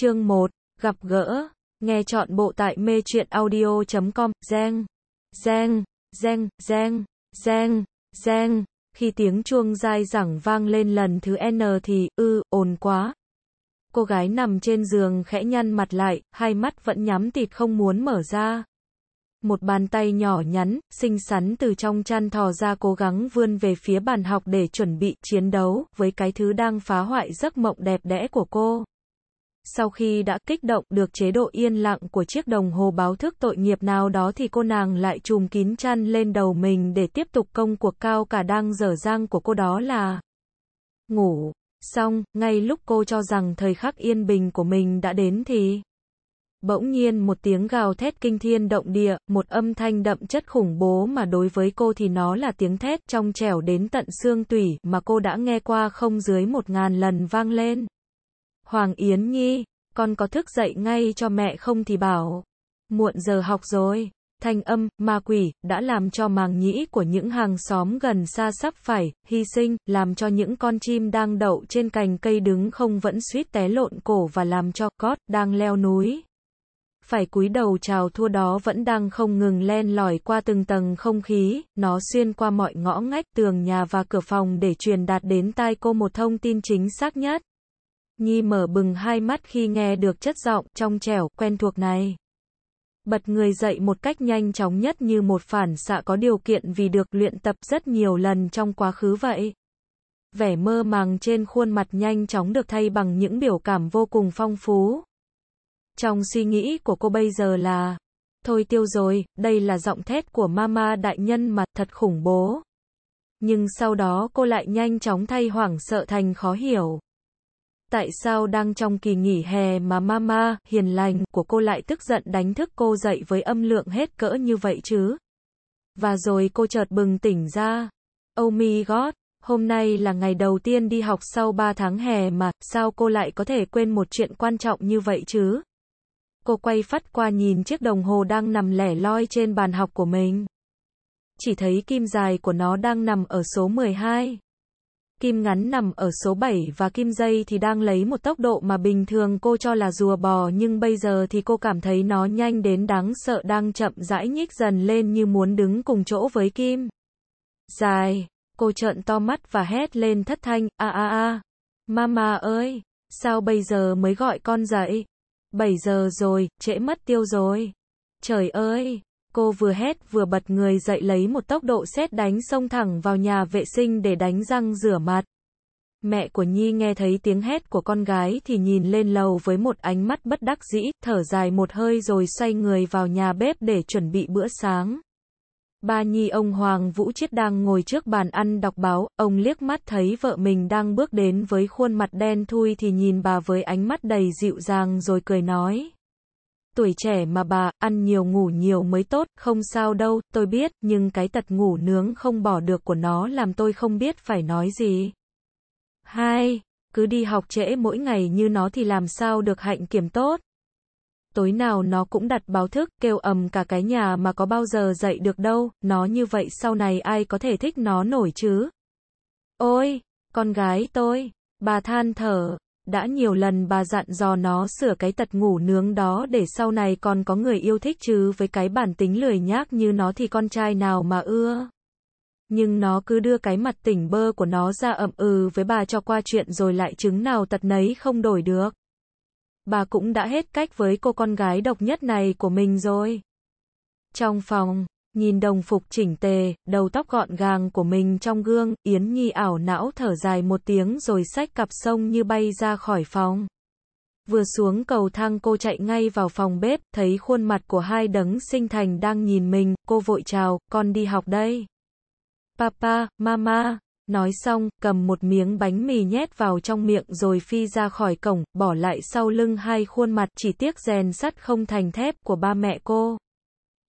Chương 1, gặp gỡ, nghe chọn bộ tại mê truyện audio.com, Giang, Giang, Giang, Giang, Giang, Giang, khi tiếng chuông dai dẳng vang lên lần thứ N thì, ư, ồn quá. Cô gái nằm trên giường khẽ nhăn mặt lại, hai mắt vẫn nhắm tịt không muốn mở ra. Một bàn tay nhỏ nhắn, xinh xắn từ trong chăn thò ra cố gắng vươn về phía bàn học để chuẩn bị chiến đấu với cái thứ đang phá hoại giấc mộng đẹp đẽ của cô. Sau khi đã kích động được chế độ yên lặng của chiếc đồng hồ báo thức tội nghiệp nào đó thì cô nàng lại trùm kín chăn lên đầu mình để tiếp tục công cuộc cao cả đang dở dang của cô đó là ngủ. Xong, ngay lúc cô cho rằng thời khắc yên bình của mình đã đến thì bỗng nhiên một tiếng gào thét kinh thiên động địa, một âm thanh đậm chất khủng bố mà đối với cô thì nó là tiếng thét trong trẻo đến tận xương tủy mà cô đã nghe qua không dưới một ngàn lần vang lên. Hoàng Yến Nhi, con có thức dậy ngay cho mẹ không thì bảo. Muộn giờ học rồi. Thanh âm, ma quỷ, đã làm cho màng nhĩ của những hàng xóm gần xa sắp phải, hy sinh, làm cho những con chim đang đậu trên cành cây đứng không vẫn suýt té lộn cổ và làm cho cót, đang leo núi. Phải cúi đầu chào thua đó vẫn đang không ngừng len lỏi qua từng tầng không khí, nó xuyên qua mọi ngõ ngách tường nhà và cửa phòng để truyền đạt đến tai cô một thông tin chính xác nhất. Nhi mở bừng hai mắt khi nghe được chất giọng trong trẻo quen thuộc này. Bật người dậy một cách nhanh chóng nhất như một phản xạ có điều kiện vì được luyện tập rất nhiều lần trong quá khứ vậy. Vẻ mơ màng trên khuôn mặt nhanh chóng được thay bằng những biểu cảm vô cùng phong phú. Trong suy nghĩ của cô bây giờ là, thôi tiêu rồi, đây là giọng thét của mama đại nhân mà thật khủng bố. Nhưng sau đó cô lại nhanh chóng thay hoảng sợ thành khó hiểu. Tại sao đang trong kỳ nghỉ hè mà mama, hiền lành, của cô lại tức giận đánh thức cô dậy với âm lượng hết cỡ như vậy chứ? Và rồi cô chợt bừng tỉnh ra. Oh my god, hôm nay là ngày đầu tiên đi học sau 3 tháng hè mà, sao cô lại có thể quên một chuyện quan trọng như vậy chứ? Cô quay phát qua nhìn chiếc đồng hồ đang nằm lẻ loi trên bàn học của mình. Chỉ thấy kim dài của nó đang nằm ở số 12 kim ngắn nằm ở số 7 và kim dây thì đang lấy một tốc độ mà bình thường cô cho là rùa bò nhưng bây giờ thì cô cảm thấy nó nhanh đến đáng sợ đang chậm rãi nhích dần lên như muốn đứng cùng chỗ với kim. Dài, cô trợn to mắt và hét lên thất thanh, a a a, mama ơi, sao bây giờ mới gọi con dậy? 7 giờ rồi, trễ mất tiêu rồi. Trời ơi! Cô vừa hét vừa bật người dậy lấy một tốc độ xét đánh xông thẳng vào nhà vệ sinh để đánh răng rửa mặt. Mẹ của Nhi nghe thấy tiếng hét của con gái thì nhìn lên lầu với một ánh mắt bất đắc dĩ, thở dài một hơi rồi xoay người vào nhà bếp để chuẩn bị bữa sáng. Ba Nhi ông Hoàng Vũ Chiết đang ngồi trước bàn ăn đọc báo, ông liếc mắt thấy vợ mình đang bước đến với khuôn mặt đen thui thì nhìn bà với ánh mắt đầy dịu dàng rồi cười nói tuổi trẻ mà bà, ăn nhiều ngủ nhiều mới tốt, không sao đâu, tôi biết, nhưng cái tật ngủ nướng không bỏ được của nó làm tôi không biết phải nói gì. Hai, cứ đi học trễ mỗi ngày như nó thì làm sao được hạnh kiểm tốt. Tối nào nó cũng đặt báo thức, kêu ầm cả cái nhà mà có bao giờ dậy được đâu, nó như vậy sau này ai có thể thích nó nổi chứ. Ôi, con gái tôi, bà than thở, đã nhiều lần bà dặn dò nó sửa cái tật ngủ nướng đó để sau này còn có người yêu thích chứ với cái bản tính lười nhác như nó thì con trai nào mà ưa. Nhưng nó cứ đưa cái mặt tỉnh bơ của nó ra ậm ừ với bà cho qua chuyện rồi lại chứng nào tật nấy không đổi được. Bà cũng đã hết cách với cô con gái độc nhất này của mình rồi. Trong phòng, Nhìn đồng phục chỉnh tề, đầu tóc gọn gàng của mình trong gương, Yến Nhi ảo não thở dài một tiếng rồi xách cặp sông như bay ra khỏi phòng. Vừa xuống cầu thang cô chạy ngay vào phòng bếp, thấy khuôn mặt của hai đấng sinh thành đang nhìn mình, cô vội chào, con đi học đây. Papa, mama, nói xong, cầm một miếng bánh mì nhét vào trong miệng rồi phi ra khỏi cổng, bỏ lại sau lưng hai khuôn mặt chỉ tiếc rèn sắt không thành thép của ba mẹ cô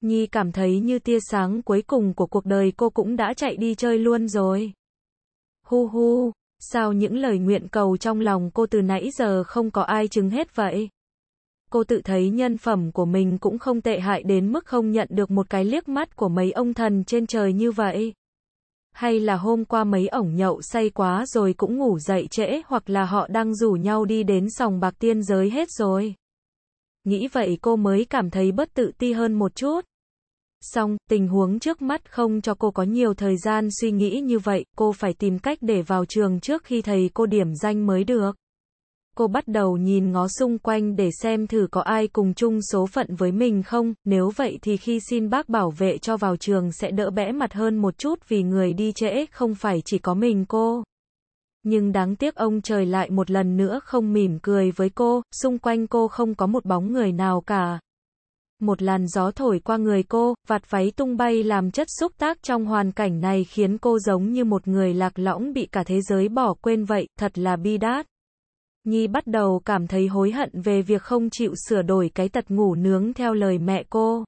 Nhi cảm thấy như tia sáng cuối cùng của cuộc đời cô cũng đã chạy đi chơi luôn rồi. Hu hu, sao những lời nguyện cầu trong lòng cô từ nãy giờ không có ai chứng hết vậy? Cô tự thấy nhân phẩm của mình cũng không tệ hại đến mức không nhận được một cái liếc mắt của mấy ông thần trên trời như vậy. Hay là hôm qua mấy ổng nhậu say quá rồi cũng ngủ dậy trễ hoặc là họ đang rủ nhau đi đến sòng bạc tiên giới hết rồi. Nghĩ vậy cô mới cảm thấy bất tự ti hơn một chút. Xong, tình huống trước mắt không cho cô có nhiều thời gian suy nghĩ như vậy, cô phải tìm cách để vào trường trước khi thầy cô điểm danh mới được. Cô bắt đầu nhìn ngó xung quanh để xem thử có ai cùng chung số phận với mình không, nếu vậy thì khi xin bác bảo vệ cho vào trường sẽ đỡ bẽ mặt hơn một chút vì người đi trễ không phải chỉ có mình cô. Nhưng đáng tiếc ông trời lại một lần nữa không mỉm cười với cô, xung quanh cô không có một bóng người nào cả. Một làn gió thổi qua người cô, vạt váy tung bay làm chất xúc tác trong hoàn cảnh này khiến cô giống như một người lạc lõng bị cả thế giới bỏ quên vậy, thật là bi đát. Nhi bắt đầu cảm thấy hối hận về việc không chịu sửa đổi cái tật ngủ nướng theo lời mẹ cô.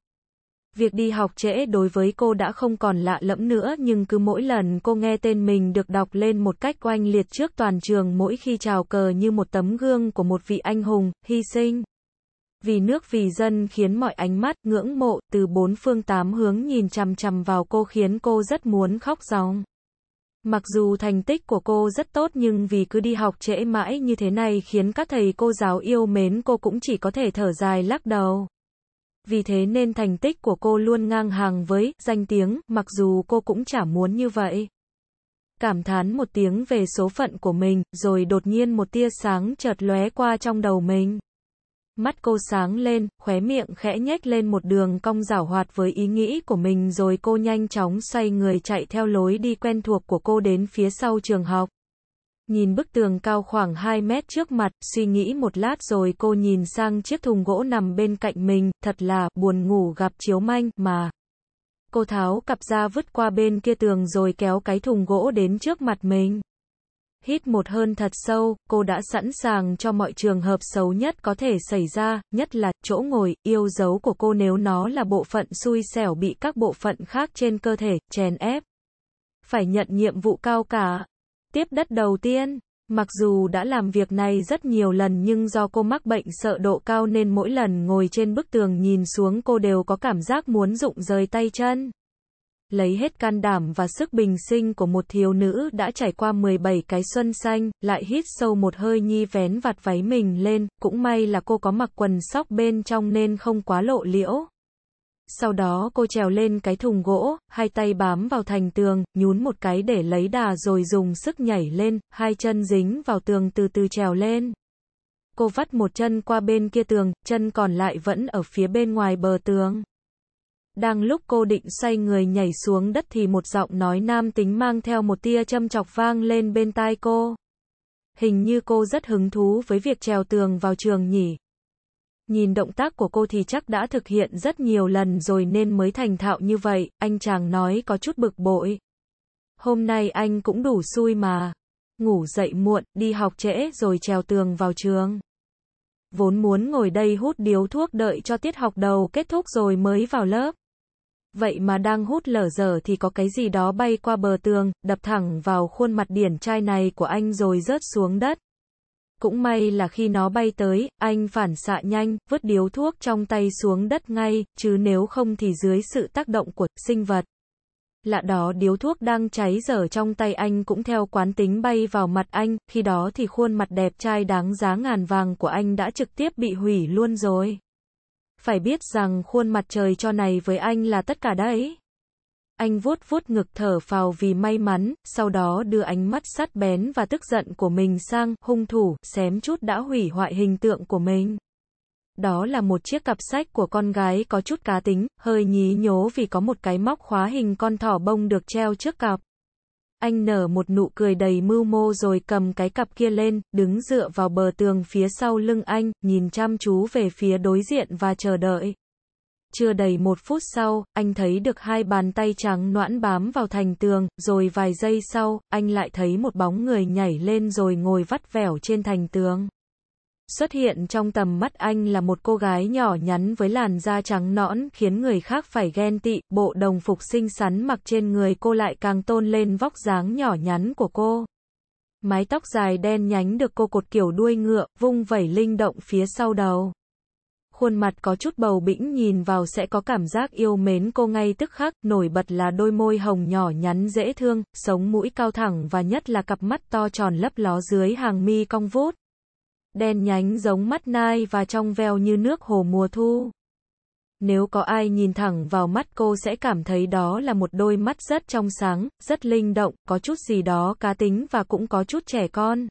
Việc đi học trễ đối với cô đã không còn lạ lẫm nữa nhưng cứ mỗi lần cô nghe tên mình được đọc lên một cách oanh liệt trước toàn trường mỗi khi chào cờ như một tấm gương của một vị anh hùng, hy sinh. Vì nước vì dân khiến mọi ánh mắt, ngưỡng mộ, từ bốn phương tám hướng nhìn chằm chằm vào cô khiến cô rất muốn khóc ròng. Mặc dù thành tích của cô rất tốt nhưng vì cứ đi học trễ mãi như thế này khiến các thầy cô giáo yêu mến cô cũng chỉ có thể thở dài lắc đầu. Vì thế nên thành tích của cô luôn ngang hàng với danh tiếng, mặc dù cô cũng chả muốn như vậy. Cảm thán một tiếng về số phận của mình, rồi đột nhiên một tia sáng chợt lóe qua trong đầu mình. Mắt cô sáng lên, khóe miệng khẽ nhếch lên một đường cong rảo hoạt với ý nghĩ của mình rồi cô nhanh chóng xoay người chạy theo lối đi quen thuộc của cô đến phía sau trường học. Nhìn bức tường cao khoảng 2 mét trước mặt, suy nghĩ một lát rồi cô nhìn sang chiếc thùng gỗ nằm bên cạnh mình, thật là buồn ngủ gặp chiếu manh mà. Cô tháo cặp ra vứt qua bên kia tường rồi kéo cái thùng gỗ đến trước mặt mình. Hít một hơn thật sâu, cô đã sẵn sàng cho mọi trường hợp xấu nhất có thể xảy ra, nhất là chỗ ngồi, yêu dấu của cô nếu nó là bộ phận xui xẻo bị các bộ phận khác trên cơ thể, chèn ép. Phải nhận nhiệm vụ cao cả. Tiếp đất đầu tiên. Mặc dù đã làm việc này rất nhiều lần nhưng do cô mắc bệnh sợ độ cao nên mỗi lần ngồi trên bức tường nhìn xuống cô đều có cảm giác muốn rụng rời tay chân lấy hết can đảm và sức bình sinh của một thiếu nữ đã trải qua 17 cái xuân xanh, lại hít sâu một hơi nhi vén vạt váy mình lên, cũng may là cô có mặc quần sóc bên trong nên không quá lộ liễu. Sau đó cô trèo lên cái thùng gỗ, hai tay bám vào thành tường, nhún một cái để lấy đà rồi dùng sức nhảy lên, hai chân dính vào tường từ từ trèo lên. Cô vắt một chân qua bên kia tường, chân còn lại vẫn ở phía bên ngoài bờ tường. Đang lúc cô định xoay người nhảy xuống đất thì một giọng nói nam tính mang theo một tia châm chọc vang lên bên tai cô. Hình như cô rất hứng thú với việc trèo tường vào trường nhỉ. Nhìn động tác của cô thì chắc đã thực hiện rất nhiều lần rồi nên mới thành thạo như vậy, anh chàng nói có chút bực bội. Hôm nay anh cũng đủ xui mà. Ngủ dậy muộn, đi học trễ rồi trèo tường vào trường. Vốn muốn ngồi đây hút điếu thuốc đợi cho tiết học đầu kết thúc rồi mới vào lớp. Vậy mà đang hút lở dở thì có cái gì đó bay qua bờ tường, đập thẳng vào khuôn mặt điển trai này của anh rồi rớt xuống đất. Cũng may là khi nó bay tới, anh phản xạ nhanh, vứt điếu thuốc trong tay xuống đất ngay, chứ nếu không thì dưới sự tác động của sinh vật. Lạ đó điếu thuốc đang cháy dở trong tay anh cũng theo quán tính bay vào mặt anh, khi đó thì khuôn mặt đẹp trai đáng giá ngàn vàng của anh đã trực tiếp bị hủy luôn rồi. Phải biết rằng khuôn mặt trời cho này với anh là tất cả đấy. Anh vuốt vuốt ngực thở phào vì may mắn, sau đó đưa ánh mắt sắt bén và tức giận của mình sang hung thủ, xém chút đã hủy hoại hình tượng của mình. Đó là một chiếc cặp sách của con gái có chút cá tính, hơi nhí nhố vì có một cái móc khóa hình con thỏ bông được treo trước cặp. Anh nở một nụ cười đầy mưu mô rồi cầm cái cặp kia lên, đứng dựa vào bờ tường phía sau lưng anh, nhìn chăm chú về phía đối diện và chờ đợi. Chưa đầy một phút sau, anh thấy được hai bàn tay trắng noãn bám vào thành tường, rồi vài giây sau, anh lại thấy một bóng người nhảy lên rồi ngồi vắt vẻo trên thành tường. Xuất hiện trong tầm mắt anh là một cô gái nhỏ nhắn với làn da trắng nõn khiến người khác phải ghen tị, bộ đồng phục xinh xắn mặc trên người cô lại càng tôn lên vóc dáng nhỏ nhắn của cô. Mái tóc dài đen nhánh được cô cột kiểu đuôi ngựa, vung vẩy linh động phía sau đầu. Khuôn mặt có chút bầu bĩnh nhìn vào sẽ có cảm giác yêu mến cô ngay tức khắc, nổi bật là đôi môi hồng nhỏ nhắn dễ thương, sống mũi cao thẳng và nhất là cặp mắt to tròn lấp ló dưới hàng mi cong vút. Đen nhánh giống mắt nai và trong veo như nước hồ mùa thu. Nếu có ai nhìn thẳng vào mắt cô sẽ cảm thấy đó là một đôi mắt rất trong sáng, rất linh động, có chút gì đó cá tính và cũng có chút trẻ con.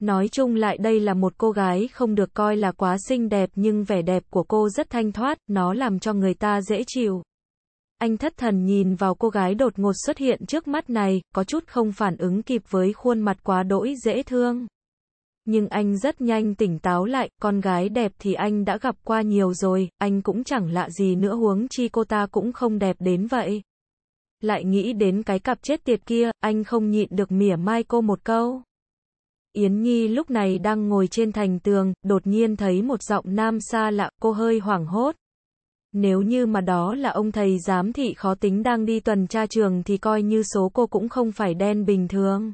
Nói chung lại đây là một cô gái không được coi là quá xinh đẹp nhưng vẻ đẹp của cô rất thanh thoát, nó làm cho người ta dễ chịu. Anh thất thần nhìn vào cô gái đột ngột xuất hiện trước mắt này, có chút không phản ứng kịp với khuôn mặt quá đỗi dễ thương. Nhưng anh rất nhanh tỉnh táo lại, con gái đẹp thì anh đã gặp qua nhiều rồi, anh cũng chẳng lạ gì nữa huống chi cô ta cũng không đẹp đến vậy. Lại nghĩ đến cái cặp chết tiệt kia, anh không nhịn được mỉa mai cô một câu. Yến Nhi lúc này đang ngồi trên thành tường, đột nhiên thấy một giọng nam xa lạ, cô hơi hoảng hốt. Nếu như mà đó là ông thầy giám thị khó tính đang đi tuần tra trường thì coi như số cô cũng không phải đen bình thường.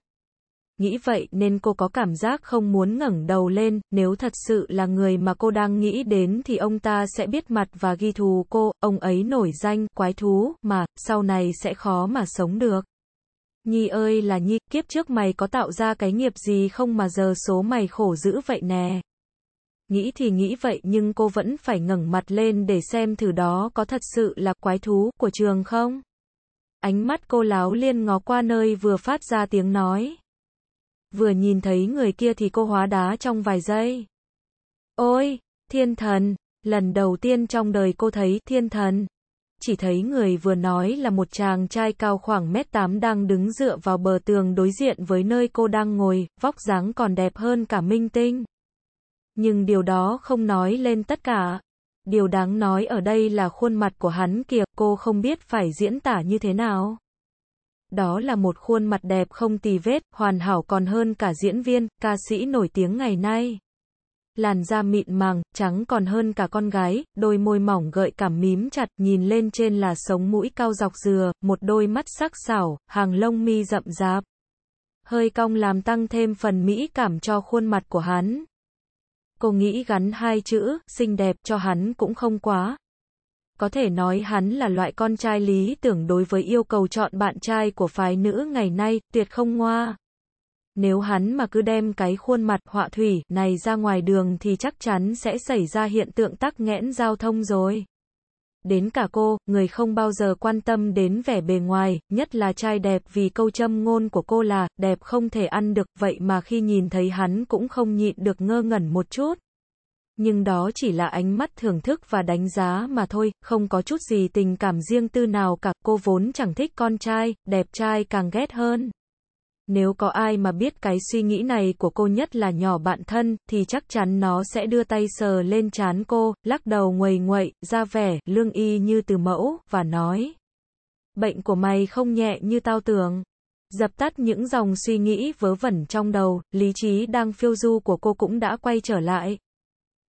Nghĩ vậy nên cô có cảm giác không muốn ngẩng đầu lên, nếu thật sự là người mà cô đang nghĩ đến thì ông ta sẽ biết mặt và ghi thù cô, ông ấy nổi danh, quái thú, mà, sau này sẽ khó mà sống được. Nhi ơi là Nhi, kiếp trước mày có tạo ra cái nghiệp gì không mà giờ số mày khổ dữ vậy nè. Nghĩ thì nghĩ vậy nhưng cô vẫn phải ngẩng mặt lên để xem thử đó có thật sự là quái thú của trường không. Ánh mắt cô láo liên ngó qua nơi vừa phát ra tiếng nói. Vừa nhìn thấy người kia thì cô hóa đá trong vài giây. Ôi, thiên thần, lần đầu tiên trong đời cô thấy thiên thần chỉ thấy người vừa nói là một chàng trai cao khoảng mét tám đang đứng dựa vào bờ tường đối diện với nơi cô đang ngồi, vóc dáng còn đẹp hơn cả minh tinh. Nhưng điều đó không nói lên tất cả. Điều đáng nói ở đây là khuôn mặt của hắn kìa, cô không biết phải diễn tả như thế nào. Đó là một khuôn mặt đẹp không tì vết, hoàn hảo còn hơn cả diễn viên, ca sĩ nổi tiếng ngày nay làn da mịn màng, trắng còn hơn cả con gái, đôi môi mỏng gợi cảm mím chặt, nhìn lên trên là sống mũi cao dọc dừa, một đôi mắt sắc sảo, hàng lông mi rậm rạp. Hơi cong làm tăng thêm phần mỹ cảm cho khuôn mặt của hắn. Cô nghĩ gắn hai chữ, xinh đẹp, cho hắn cũng không quá. Có thể nói hắn là loại con trai lý tưởng đối với yêu cầu chọn bạn trai của phái nữ ngày nay, tuyệt không ngoa. Nếu hắn mà cứ đem cái khuôn mặt họa thủy này ra ngoài đường thì chắc chắn sẽ xảy ra hiện tượng tắc nghẽn giao thông rồi. Đến cả cô, người không bao giờ quan tâm đến vẻ bề ngoài, nhất là trai đẹp vì câu châm ngôn của cô là, đẹp không thể ăn được, vậy mà khi nhìn thấy hắn cũng không nhịn được ngơ ngẩn một chút. Nhưng đó chỉ là ánh mắt thưởng thức và đánh giá mà thôi, không có chút gì tình cảm riêng tư nào cả, cô vốn chẳng thích con trai, đẹp trai càng ghét hơn. Nếu có ai mà biết cái suy nghĩ này của cô nhất là nhỏ bạn thân, thì chắc chắn nó sẽ đưa tay sờ lên trán cô, lắc đầu nguầy nguậy, ra vẻ, lương y như từ mẫu, và nói. Bệnh của mày không nhẹ như tao tưởng. Dập tắt những dòng suy nghĩ vớ vẩn trong đầu, lý trí đang phiêu du của cô cũng đã quay trở lại.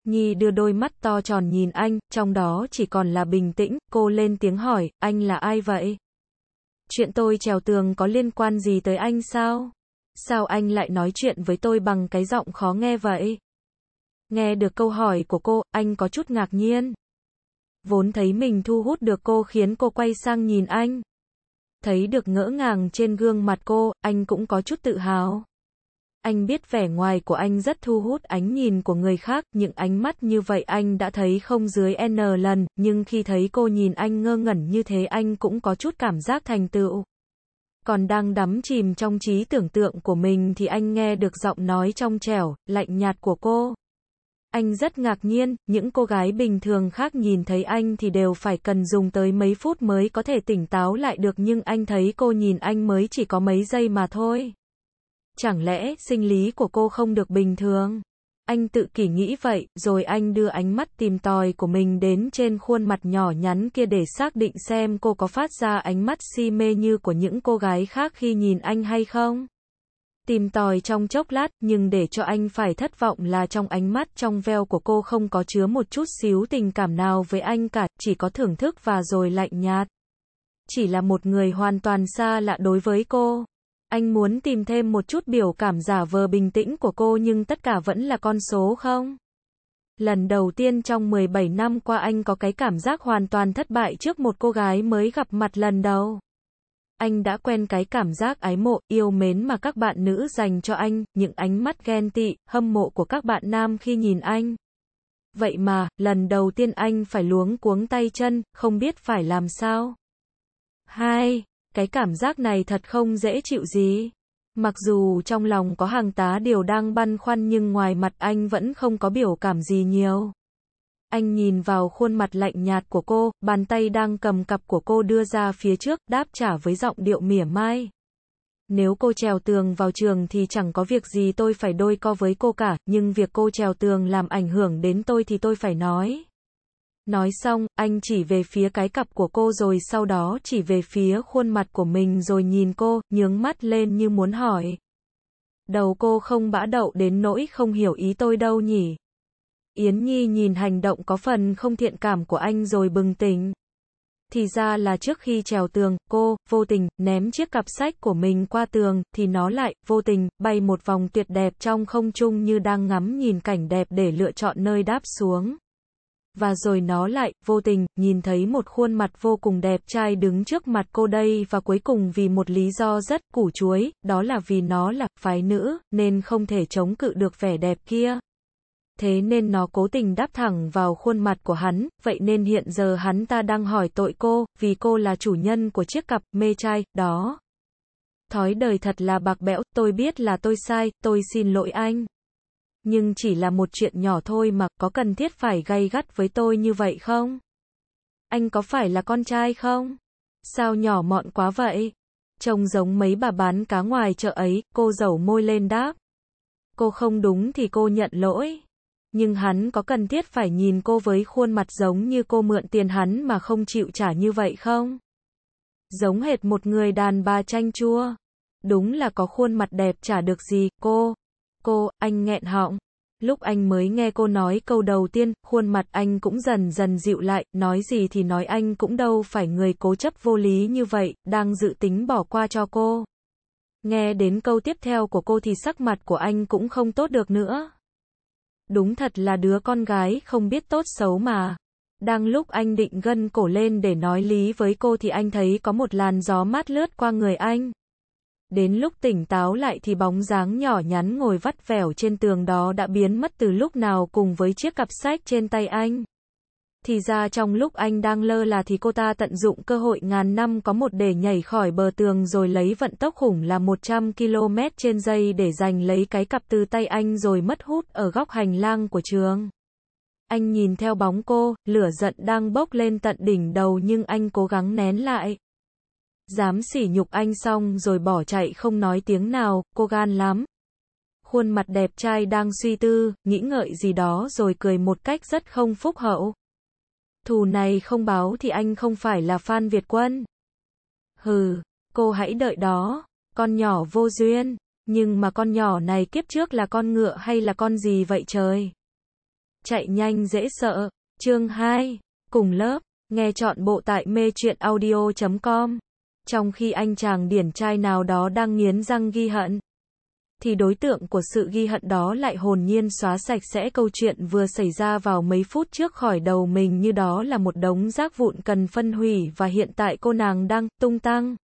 Nhi đưa đôi mắt to tròn nhìn anh, trong đó chỉ còn là bình tĩnh, cô lên tiếng hỏi, anh là ai vậy? Chuyện tôi trèo tường có liên quan gì tới anh sao? Sao anh lại nói chuyện với tôi bằng cái giọng khó nghe vậy? Nghe được câu hỏi của cô, anh có chút ngạc nhiên. Vốn thấy mình thu hút được cô khiến cô quay sang nhìn anh. Thấy được ngỡ ngàng trên gương mặt cô, anh cũng có chút tự hào. Anh biết vẻ ngoài của anh rất thu hút ánh nhìn của người khác, những ánh mắt như vậy anh đã thấy không dưới N lần, nhưng khi thấy cô nhìn anh ngơ ngẩn như thế anh cũng có chút cảm giác thành tựu. Còn đang đắm chìm trong trí tưởng tượng của mình thì anh nghe được giọng nói trong trẻo, lạnh nhạt của cô. Anh rất ngạc nhiên, những cô gái bình thường khác nhìn thấy anh thì đều phải cần dùng tới mấy phút mới có thể tỉnh táo lại được nhưng anh thấy cô nhìn anh mới chỉ có mấy giây mà thôi. Chẳng lẽ sinh lý của cô không được bình thường? Anh tự kỷ nghĩ vậy, rồi anh đưa ánh mắt tìm tòi của mình đến trên khuôn mặt nhỏ nhắn kia để xác định xem cô có phát ra ánh mắt si mê như của những cô gái khác khi nhìn anh hay không. Tìm tòi trong chốc lát, nhưng để cho anh phải thất vọng là trong ánh mắt trong veo của cô không có chứa một chút xíu tình cảm nào với anh cả, chỉ có thưởng thức và rồi lạnh nhạt. Chỉ là một người hoàn toàn xa lạ đối với cô. Anh muốn tìm thêm một chút biểu cảm giả vờ bình tĩnh của cô nhưng tất cả vẫn là con số không? Lần đầu tiên trong 17 năm qua anh có cái cảm giác hoàn toàn thất bại trước một cô gái mới gặp mặt lần đầu. Anh đã quen cái cảm giác ái mộ, yêu mến mà các bạn nữ dành cho anh, những ánh mắt ghen tị, hâm mộ của các bạn nam khi nhìn anh. Vậy mà, lần đầu tiên anh phải luống cuống tay chân, không biết phải làm sao. Hai, cái cảm giác này thật không dễ chịu gì. Mặc dù trong lòng có hàng tá điều đang băn khoăn nhưng ngoài mặt anh vẫn không có biểu cảm gì nhiều. Anh nhìn vào khuôn mặt lạnh nhạt của cô, bàn tay đang cầm cặp của cô đưa ra phía trước, đáp trả với giọng điệu mỉa mai. Nếu cô trèo tường vào trường thì chẳng có việc gì tôi phải đôi co với cô cả, nhưng việc cô trèo tường làm ảnh hưởng đến tôi thì tôi phải nói. Nói xong, anh chỉ về phía cái cặp của cô rồi sau đó chỉ về phía khuôn mặt của mình rồi nhìn cô, nhướng mắt lên như muốn hỏi. Đầu cô không bã đậu đến nỗi không hiểu ý tôi đâu nhỉ. Yến Nhi nhìn hành động có phần không thiện cảm của anh rồi bừng tỉnh. Thì ra là trước khi trèo tường, cô, vô tình, ném chiếc cặp sách của mình qua tường, thì nó lại, vô tình, bay một vòng tuyệt đẹp trong không trung như đang ngắm nhìn cảnh đẹp để lựa chọn nơi đáp xuống. Và rồi nó lại, vô tình, nhìn thấy một khuôn mặt vô cùng đẹp trai đứng trước mặt cô đây và cuối cùng vì một lý do rất củ chuối, đó là vì nó là phái nữ, nên không thể chống cự được vẻ đẹp kia thế nên nó cố tình đáp thẳng vào khuôn mặt của hắn, vậy nên hiện giờ hắn ta đang hỏi tội cô, vì cô là chủ nhân của chiếc cặp mê trai, đó. Thói đời thật là bạc bẽo, tôi biết là tôi sai, tôi xin lỗi anh. Nhưng chỉ là một chuyện nhỏ thôi mà, có cần thiết phải gay gắt với tôi như vậy không? Anh có phải là con trai không? Sao nhỏ mọn quá vậy? Trông giống mấy bà bán cá ngoài chợ ấy, cô dầu môi lên đáp. Cô không đúng thì cô nhận lỗi. Nhưng hắn có cần thiết phải nhìn cô với khuôn mặt giống như cô mượn tiền hắn mà không chịu trả như vậy không? Giống hệt một người đàn bà chanh chua. Đúng là có khuôn mặt đẹp trả được gì, cô. Cô, anh nghẹn họng. Lúc anh mới nghe cô nói câu đầu tiên, khuôn mặt anh cũng dần dần dịu lại, nói gì thì nói anh cũng đâu phải người cố chấp vô lý như vậy, đang dự tính bỏ qua cho cô. Nghe đến câu tiếp theo của cô thì sắc mặt của anh cũng không tốt được nữa. Đúng thật là đứa con gái không biết tốt xấu mà. Đang lúc anh định gân cổ lên để nói lý với cô thì anh thấy có một làn gió mát lướt qua người anh. Đến lúc tỉnh táo lại thì bóng dáng nhỏ nhắn ngồi vắt vẻo trên tường đó đã biến mất từ lúc nào cùng với chiếc cặp sách trên tay anh. Thì ra trong lúc anh đang lơ là thì cô ta tận dụng cơ hội ngàn năm có một để nhảy khỏi bờ tường rồi lấy vận tốc khủng là 100 km trên giây để giành lấy cái cặp từ tay anh rồi mất hút ở góc hành lang của trường. Anh nhìn theo bóng cô, lửa giận đang bốc lên tận đỉnh đầu nhưng anh cố gắng nén lại. Dám sỉ nhục anh xong rồi bỏ chạy không nói tiếng nào, cô gan lắm. Khuôn mặt đẹp trai đang suy tư, nghĩ ngợi gì đó rồi cười một cách rất không phúc hậu. Thù này không báo thì anh không phải là Phan Việt Quân. Hừ, cô hãy đợi đó, con nhỏ vô duyên, nhưng mà con nhỏ này kiếp trước là con ngựa hay là con gì vậy trời? Chạy nhanh dễ sợ, chương 2, cùng lớp, nghe chọn bộ tại mê truyện audio.com. Trong khi anh chàng điển trai nào đó đang nghiến răng ghi hận, thì đối tượng của sự ghi hận đó lại hồn nhiên xóa sạch sẽ câu chuyện vừa xảy ra vào mấy phút trước khỏi đầu mình như đó là một đống rác vụn cần phân hủy và hiện tại cô nàng đang tung tăng.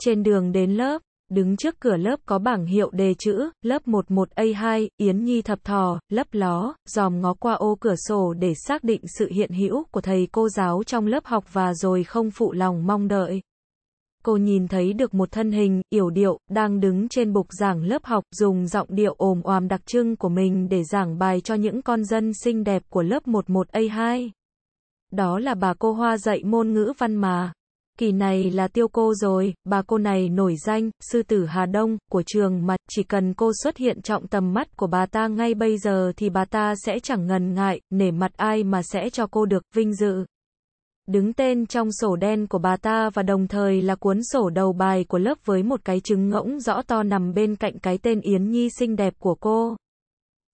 Trên đường đến lớp, đứng trước cửa lớp có bảng hiệu đề chữ, lớp 11A2, Yến Nhi thập thò, lấp ló, dòm ngó qua ô cửa sổ để xác định sự hiện hữu của thầy cô giáo trong lớp học và rồi không phụ lòng mong đợi cô nhìn thấy được một thân hình, yểu điệu, đang đứng trên bục giảng lớp học, dùng giọng điệu ồm oàm đặc trưng của mình để giảng bài cho những con dân xinh đẹp của lớp 11A2. Đó là bà cô Hoa dạy môn ngữ văn mà. Kỳ này là tiêu cô rồi, bà cô này nổi danh, sư tử Hà Đông, của trường mà chỉ cần cô xuất hiện trọng tầm mắt của bà ta ngay bây giờ thì bà ta sẽ chẳng ngần ngại, nể mặt ai mà sẽ cho cô được, vinh dự. Đứng tên trong sổ đen của bà ta và đồng thời là cuốn sổ đầu bài của lớp với một cái trứng ngỗng rõ to nằm bên cạnh cái tên Yến Nhi xinh đẹp của cô.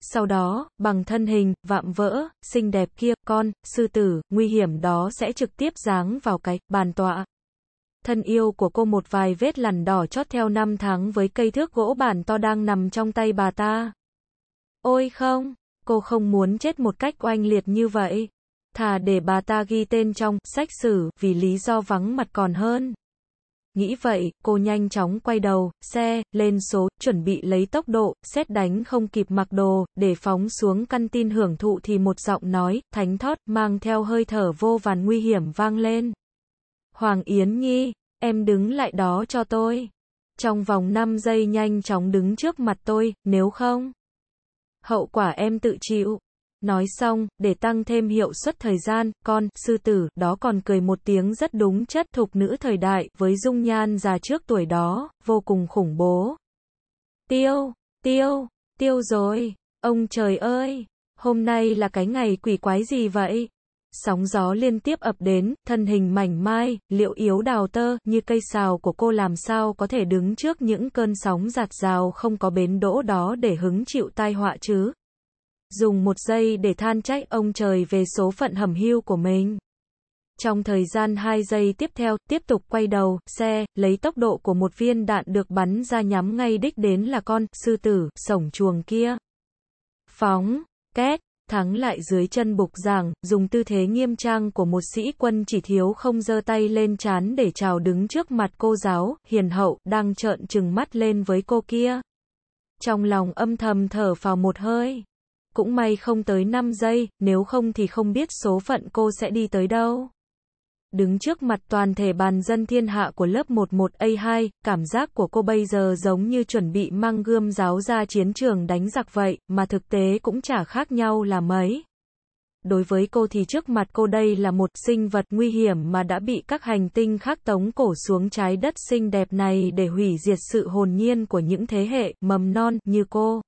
Sau đó, bằng thân hình, vạm vỡ, xinh đẹp kia, con, sư tử, nguy hiểm đó sẽ trực tiếp giáng vào cái, bàn tọa. Thân yêu của cô một vài vết lằn đỏ chót theo năm tháng với cây thước gỗ bản to đang nằm trong tay bà ta. Ôi không, cô không muốn chết một cách oanh liệt như vậy. Thà để bà ta ghi tên trong sách sử vì lý do vắng mặt còn hơn. Nghĩ vậy, cô nhanh chóng quay đầu, xe, lên số, chuẩn bị lấy tốc độ, xét đánh không kịp mặc đồ, để phóng xuống căn tin hưởng thụ thì một giọng nói, thánh thót, mang theo hơi thở vô vàn nguy hiểm vang lên. Hoàng Yến Nhi, em đứng lại đó cho tôi. Trong vòng 5 giây nhanh chóng đứng trước mặt tôi, nếu không, hậu quả em tự chịu. Nói xong, để tăng thêm hiệu suất thời gian, con, sư tử, đó còn cười một tiếng rất đúng chất thục nữ thời đại, với dung nhan già trước tuổi đó, vô cùng khủng bố. Tiêu, tiêu, tiêu rồi, ông trời ơi, hôm nay là cái ngày quỷ quái gì vậy? Sóng gió liên tiếp ập đến, thân hình mảnh mai, liệu yếu đào tơ, như cây xào của cô làm sao có thể đứng trước những cơn sóng giạt rào không có bến đỗ đó để hứng chịu tai họa chứ? Dùng một giây để than trách ông trời về số phận hầm hưu của mình. Trong thời gian 2 giây tiếp theo, tiếp tục quay đầu, xe, lấy tốc độ của một viên đạn được bắn ra nhắm ngay đích đến là con, sư tử, sổng chuồng kia. Phóng, két, thắng lại dưới chân bục giảng, dùng tư thế nghiêm trang của một sĩ quân chỉ thiếu không giơ tay lên chán để chào đứng trước mặt cô giáo, hiền hậu, đang trợn trừng mắt lên với cô kia. Trong lòng âm thầm thở vào một hơi. Cũng may không tới 5 giây, nếu không thì không biết số phận cô sẽ đi tới đâu. Đứng trước mặt toàn thể bàn dân thiên hạ của lớp 11A2, cảm giác của cô bây giờ giống như chuẩn bị mang gươm giáo ra chiến trường đánh giặc vậy, mà thực tế cũng chả khác nhau là mấy. Đối với cô thì trước mặt cô đây là một sinh vật nguy hiểm mà đã bị các hành tinh khác tống cổ xuống trái đất xinh đẹp này để hủy diệt sự hồn nhiên của những thế hệ mầm non như cô.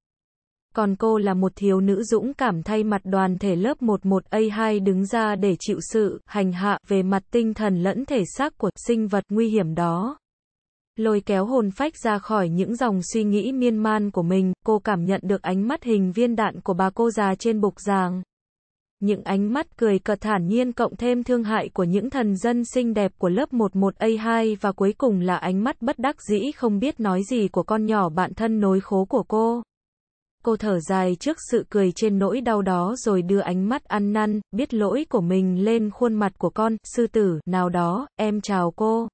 Còn cô là một thiếu nữ dũng cảm thay mặt đoàn thể lớp 11A2 đứng ra để chịu sự hành hạ về mặt tinh thần lẫn thể xác của sinh vật nguy hiểm đó. Lôi kéo hồn phách ra khỏi những dòng suy nghĩ miên man của mình, cô cảm nhận được ánh mắt hình viên đạn của bà cô già trên bục giảng. Những ánh mắt cười cợt thản nhiên cộng thêm thương hại của những thần dân xinh đẹp của lớp 11A2 và cuối cùng là ánh mắt bất đắc dĩ không biết nói gì của con nhỏ bạn thân nối khố của cô. Cô thở dài trước sự cười trên nỗi đau đó rồi đưa ánh mắt ăn năn, biết lỗi của mình lên khuôn mặt của con, sư tử, nào đó, em chào cô.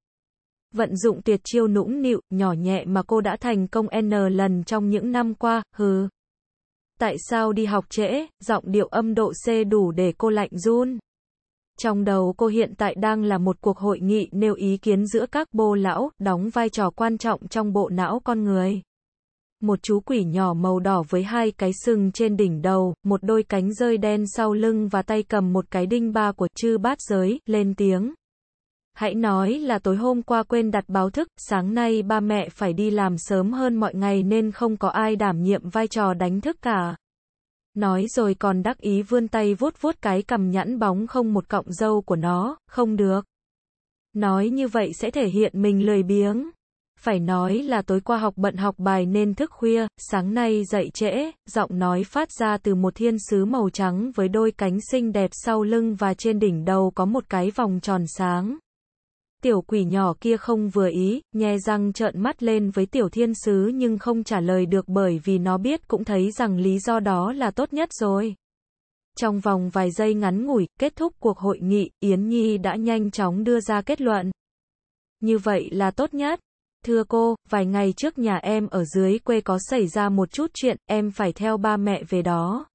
Vận dụng tuyệt chiêu nũng nịu, nhỏ nhẹ mà cô đã thành công N lần trong những năm qua, hừ. Tại sao đi học trễ, giọng điệu âm độ C đủ để cô lạnh run. Trong đầu cô hiện tại đang là một cuộc hội nghị nêu ý kiến giữa các bô lão, đóng vai trò quan trọng trong bộ não con người. Một chú quỷ nhỏ màu đỏ với hai cái sừng trên đỉnh đầu, một đôi cánh rơi đen sau lưng và tay cầm một cái đinh ba của chư bát giới, lên tiếng. Hãy nói là tối hôm qua quên đặt báo thức, sáng nay ba mẹ phải đi làm sớm hơn mọi ngày nên không có ai đảm nhiệm vai trò đánh thức cả. Nói rồi còn đắc ý vươn tay vuốt vuốt cái cầm nhẵn bóng không một cọng dâu của nó, không được. Nói như vậy sẽ thể hiện mình lười biếng. Phải nói là tối qua học bận học bài nên thức khuya, sáng nay dậy trễ, giọng nói phát ra từ một thiên sứ màu trắng với đôi cánh xinh đẹp sau lưng và trên đỉnh đầu có một cái vòng tròn sáng. Tiểu quỷ nhỏ kia không vừa ý, nhe răng trợn mắt lên với tiểu thiên sứ nhưng không trả lời được bởi vì nó biết cũng thấy rằng lý do đó là tốt nhất rồi. Trong vòng vài giây ngắn ngủi, kết thúc cuộc hội nghị, Yến Nhi đã nhanh chóng đưa ra kết luận. Như vậy là tốt nhất. Thưa cô, vài ngày trước nhà em ở dưới quê có xảy ra một chút chuyện, em phải theo ba mẹ về đó.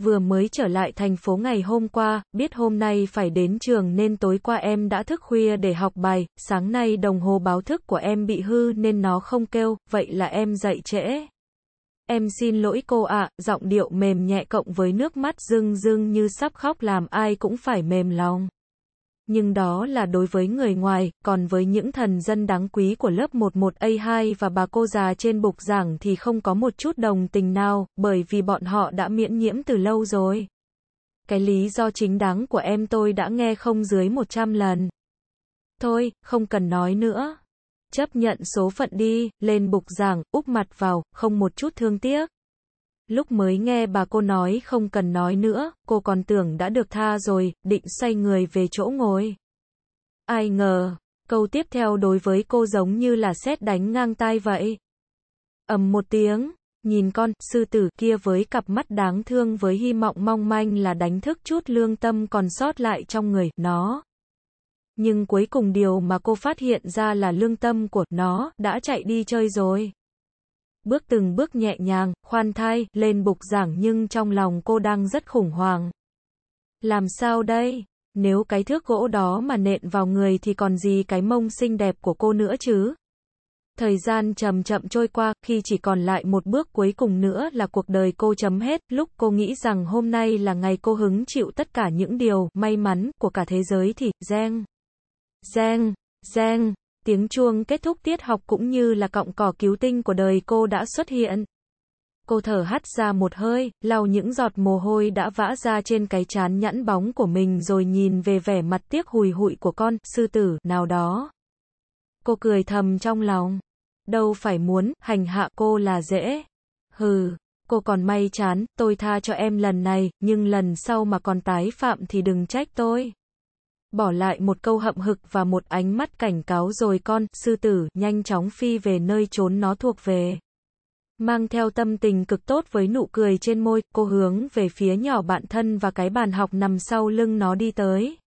Vừa mới trở lại thành phố ngày hôm qua, biết hôm nay phải đến trường nên tối qua em đã thức khuya để học bài, sáng nay đồng hồ báo thức của em bị hư nên nó không kêu, vậy là em dậy trễ. Em xin lỗi cô ạ, giọng điệu mềm nhẹ cộng với nước mắt rưng rưng như sắp khóc làm ai cũng phải mềm lòng. Nhưng đó là đối với người ngoài, còn với những thần dân đáng quý của lớp 11A2 và bà cô già trên bục giảng thì không có một chút đồng tình nào, bởi vì bọn họ đã miễn nhiễm từ lâu rồi. Cái lý do chính đáng của em tôi đã nghe không dưới 100 lần. Thôi, không cần nói nữa. Chấp nhận số phận đi, lên bục giảng, úp mặt vào, không một chút thương tiếc. Lúc mới nghe bà cô nói không cần nói nữa, cô còn tưởng đã được tha rồi, định xoay người về chỗ ngồi. Ai ngờ, câu tiếp theo đối với cô giống như là xét đánh ngang tai vậy. ầm một tiếng, nhìn con, sư tử kia với cặp mắt đáng thương với hy vọng mong manh là đánh thức chút lương tâm còn sót lại trong người, nó. Nhưng cuối cùng điều mà cô phát hiện ra là lương tâm của nó đã chạy đi chơi rồi bước từng bước nhẹ nhàng, khoan thai, lên bục giảng nhưng trong lòng cô đang rất khủng hoảng. Làm sao đây? Nếu cái thước gỗ đó mà nện vào người thì còn gì cái mông xinh đẹp của cô nữa chứ? Thời gian chậm chậm trôi qua, khi chỉ còn lại một bước cuối cùng nữa là cuộc đời cô chấm hết, lúc cô nghĩ rằng hôm nay là ngày cô hứng chịu tất cả những điều may mắn của cả thế giới thì, Giang, Giang, Giang, Tiếng chuông kết thúc tiết học cũng như là cọng cỏ cứu tinh của đời cô đã xuất hiện. Cô thở hắt ra một hơi, lau những giọt mồ hôi đã vã ra trên cái chán nhẵn bóng của mình rồi nhìn về vẻ mặt tiếc hùi hụi của con, sư tử, nào đó. Cô cười thầm trong lòng. Đâu phải muốn, hành hạ cô là dễ. Hừ, cô còn may chán, tôi tha cho em lần này, nhưng lần sau mà còn tái phạm thì đừng trách tôi bỏ lại một câu hậm hực và một ánh mắt cảnh cáo rồi con, sư tử, nhanh chóng phi về nơi trốn nó thuộc về. Mang theo tâm tình cực tốt với nụ cười trên môi, cô hướng về phía nhỏ bạn thân và cái bàn học nằm sau lưng nó đi tới.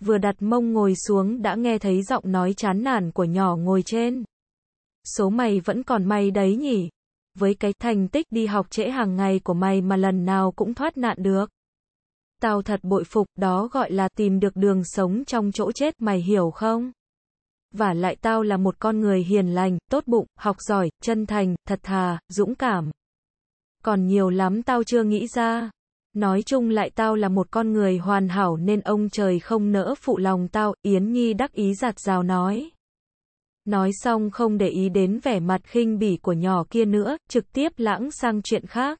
Vừa đặt mông ngồi xuống đã nghe thấy giọng nói chán nản của nhỏ ngồi trên. Số mày vẫn còn may đấy nhỉ? Với cái thành tích đi học trễ hàng ngày của mày mà lần nào cũng thoát nạn được. Tao thật bội phục, đó gọi là tìm được đường sống trong chỗ chết, mày hiểu không? Và lại tao là một con người hiền lành, tốt bụng, học giỏi, chân thành, thật thà, dũng cảm. Còn nhiều lắm tao chưa nghĩ ra. Nói chung lại tao là một con người hoàn hảo nên ông trời không nỡ phụ lòng tao, Yến Nhi đắc ý giạt rào nói. Nói xong không để ý đến vẻ mặt khinh bỉ của nhỏ kia nữa, trực tiếp lãng sang chuyện khác.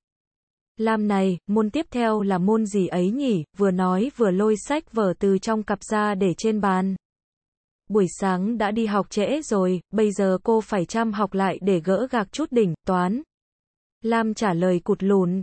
Lam này, môn tiếp theo là môn gì ấy nhỉ, vừa nói vừa lôi sách vở từ trong cặp ra để trên bàn. Buổi sáng đã đi học trễ rồi, bây giờ cô phải chăm học lại để gỡ gạc chút đỉnh, toán. Lam trả lời cụt lùn,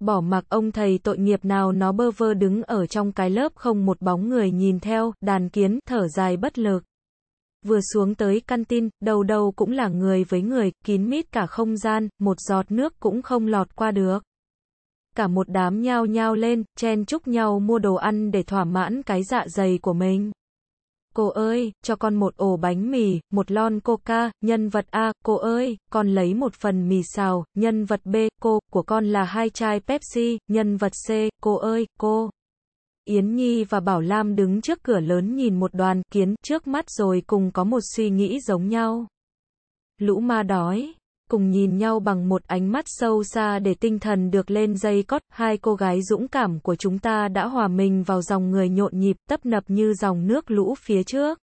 Bỏ mặc ông thầy tội nghiệp nào nó bơ vơ đứng ở trong cái lớp không một bóng người nhìn theo, đàn kiến, thở dài bất lực. Vừa xuống tới căn tin, đầu đầu cũng là người với người, kín mít cả không gian, một giọt nước cũng không lọt qua được. Cả một đám nhao nhao lên, chen chúc nhau mua đồ ăn để thỏa mãn cái dạ dày của mình. Cô ơi, cho con một ổ bánh mì, một lon coca, nhân vật A, cô ơi, con lấy một phần mì xào, nhân vật B, cô, của con là hai chai Pepsi, nhân vật C, cô ơi, cô. Yến Nhi và Bảo Lam đứng trước cửa lớn nhìn một đoàn kiến trước mắt rồi cùng có một suy nghĩ giống nhau. Lũ ma đói cùng nhìn nhau bằng một ánh mắt sâu xa để tinh thần được lên dây cót, hai cô gái dũng cảm của chúng ta đã hòa mình vào dòng người nhộn nhịp, tấp nập như dòng nước lũ phía trước.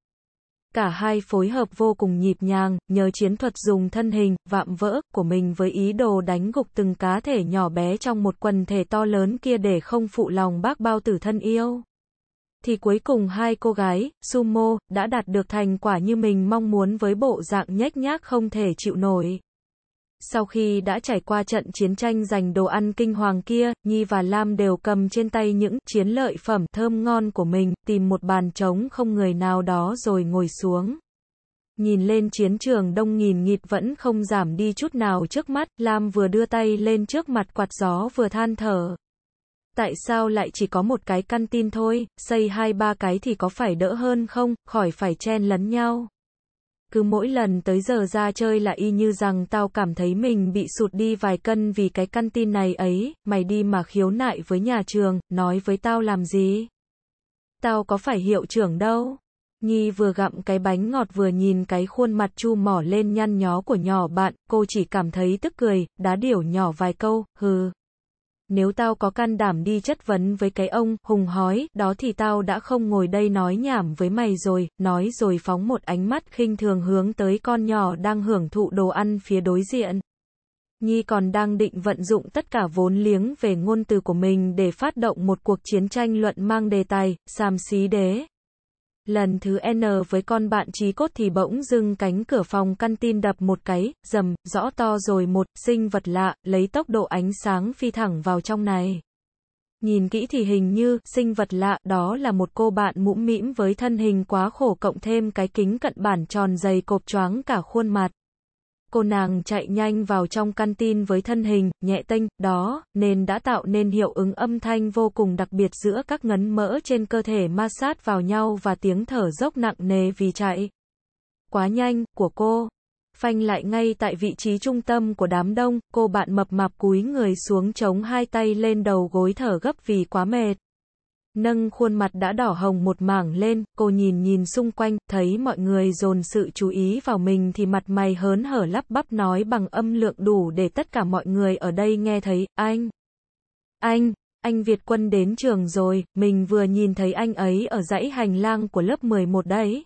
Cả hai phối hợp vô cùng nhịp nhàng, nhờ chiến thuật dùng thân hình, vạm vỡ, của mình với ý đồ đánh gục từng cá thể nhỏ bé trong một quần thể to lớn kia để không phụ lòng bác bao tử thân yêu thì cuối cùng hai cô gái, Sumo, đã đạt được thành quả như mình mong muốn với bộ dạng nhếch nhác không thể chịu nổi. Sau khi đã trải qua trận chiến tranh giành đồ ăn kinh hoàng kia, Nhi và Lam đều cầm trên tay những chiến lợi phẩm thơm ngon của mình, tìm một bàn trống không người nào đó rồi ngồi xuống. Nhìn lên chiến trường đông nghìn nghịt vẫn không giảm đi chút nào trước mắt, Lam vừa đưa tay lên trước mặt quạt gió vừa than thở. Tại sao lại chỉ có một cái căn tin thôi, xây hai ba cái thì có phải đỡ hơn không, khỏi phải chen lấn nhau. Cứ mỗi lần tới giờ ra chơi là y như rằng tao cảm thấy mình bị sụt đi vài cân vì cái căn tin này ấy, mày đi mà khiếu nại với nhà trường, nói với tao làm gì? Tao có phải hiệu trưởng đâu. Nhi vừa gặm cái bánh ngọt vừa nhìn cái khuôn mặt chu mỏ lên nhăn nhó của nhỏ bạn, cô chỉ cảm thấy tức cười, đá điểu nhỏ vài câu, hừ. Nếu tao có can đảm đi chất vấn với cái ông, hùng hói, đó thì tao đã không ngồi đây nói nhảm với mày rồi, nói rồi phóng một ánh mắt khinh thường hướng tới con nhỏ đang hưởng thụ đồ ăn phía đối diện. Nhi còn đang định vận dụng tất cả vốn liếng về ngôn từ của mình để phát động một cuộc chiến tranh luận mang đề tài, xàm xí đế. Lần thứ N với con bạn trí cốt thì bỗng dưng cánh cửa phòng căn tin đập một cái, dầm, rõ to rồi một, sinh vật lạ, lấy tốc độ ánh sáng phi thẳng vào trong này. Nhìn kỹ thì hình như, sinh vật lạ, đó là một cô bạn mũm mĩm với thân hình quá khổ cộng thêm cái kính cận bản tròn dày cộp choáng cả khuôn mặt cô nàng chạy nhanh vào trong căn tin với thân hình, nhẹ tênh, đó, nên đã tạo nên hiệu ứng âm thanh vô cùng đặc biệt giữa các ngấn mỡ trên cơ thể ma sát vào nhau và tiếng thở dốc nặng nề vì chạy. Quá nhanh, của cô. Phanh lại ngay tại vị trí trung tâm của đám đông, cô bạn mập mạp cúi người xuống chống hai tay lên đầu gối thở gấp vì quá mệt. Nâng khuôn mặt đã đỏ hồng một mảng lên, cô nhìn nhìn xung quanh, thấy mọi người dồn sự chú ý vào mình thì mặt mày hớn hở lắp bắp nói bằng âm lượng đủ để tất cả mọi người ở đây nghe thấy, anh, anh, anh Việt Quân đến trường rồi, mình vừa nhìn thấy anh ấy ở dãy hành lang của lớp 11 đấy.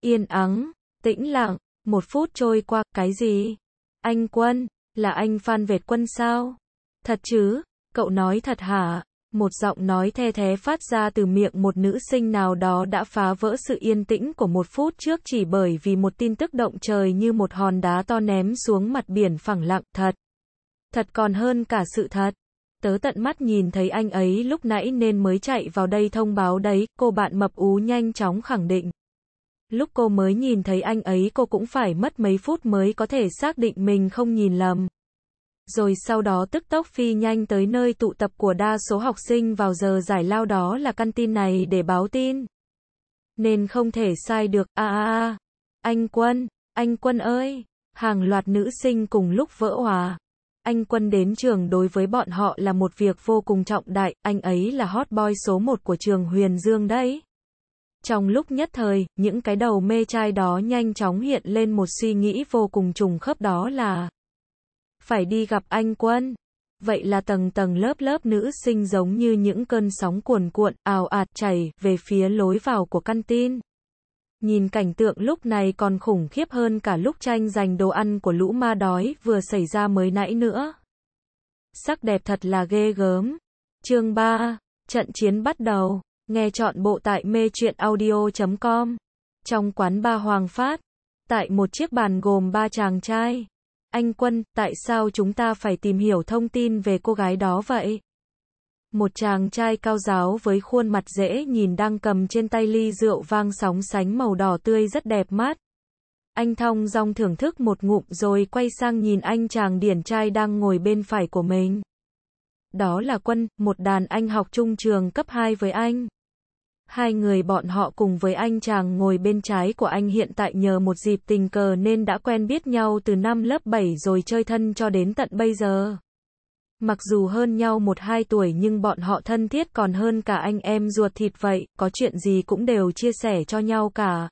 Yên ắng, tĩnh lặng, một phút trôi qua, cái gì? Anh Quân, là anh Phan Việt Quân sao? Thật chứ? Cậu nói thật hả? Một giọng nói the thé phát ra từ miệng một nữ sinh nào đó đã phá vỡ sự yên tĩnh của một phút trước chỉ bởi vì một tin tức động trời như một hòn đá to ném xuống mặt biển phẳng lặng, thật. Thật còn hơn cả sự thật. Tớ tận mắt nhìn thấy anh ấy lúc nãy nên mới chạy vào đây thông báo đấy, cô bạn mập ú nhanh chóng khẳng định. Lúc cô mới nhìn thấy anh ấy cô cũng phải mất mấy phút mới có thể xác định mình không nhìn lầm rồi sau đó tức tốc phi nhanh tới nơi tụ tập của đa số học sinh vào giờ giải lao đó là căn tin này để báo tin. Nên không thể sai được, a a a, anh Quân, anh Quân ơi, hàng loạt nữ sinh cùng lúc vỡ hòa. Anh Quân đến trường đối với bọn họ là một việc vô cùng trọng đại, anh ấy là hot boy số một của trường Huyền Dương đấy. Trong lúc nhất thời, những cái đầu mê trai đó nhanh chóng hiện lên một suy nghĩ vô cùng trùng khớp đó là phải đi gặp anh quân. Vậy là tầng tầng lớp lớp nữ sinh giống như những cơn sóng cuồn cuộn, ào ạt chảy về phía lối vào của căn tin. Nhìn cảnh tượng lúc này còn khủng khiếp hơn cả lúc tranh giành đồ ăn của lũ ma đói vừa xảy ra mới nãy nữa. Sắc đẹp thật là ghê gớm. Chương 3, trận chiến bắt đầu. Nghe chọn bộ tại mê truyện audio.com. Trong quán ba Hoàng Phát, tại một chiếc bàn gồm ba chàng trai. Anh Quân, tại sao chúng ta phải tìm hiểu thông tin về cô gái đó vậy? Một chàng trai cao giáo với khuôn mặt dễ nhìn đang cầm trên tay ly rượu vang sóng sánh màu đỏ tươi rất đẹp mắt. Anh thong dong thưởng thức một ngụm rồi quay sang nhìn anh chàng điển trai đang ngồi bên phải của mình. Đó là Quân, một đàn anh học trung trường cấp 2 với anh. Hai người bọn họ cùng với anh chàng ngồi bên trái của anh hiện tại nhờ một dịp tình cờ nên đã quen biết nhau từ năm lớp 7 rồi chơi thân cho đến tận bây giờ. Mặc dù hơn nhau một hai tuổi nhưng bọn họ thân thiết còn hơn cả anh em ruột thịt vậy, có chuyện gì cũng đều chia sẻ cho nhau cả.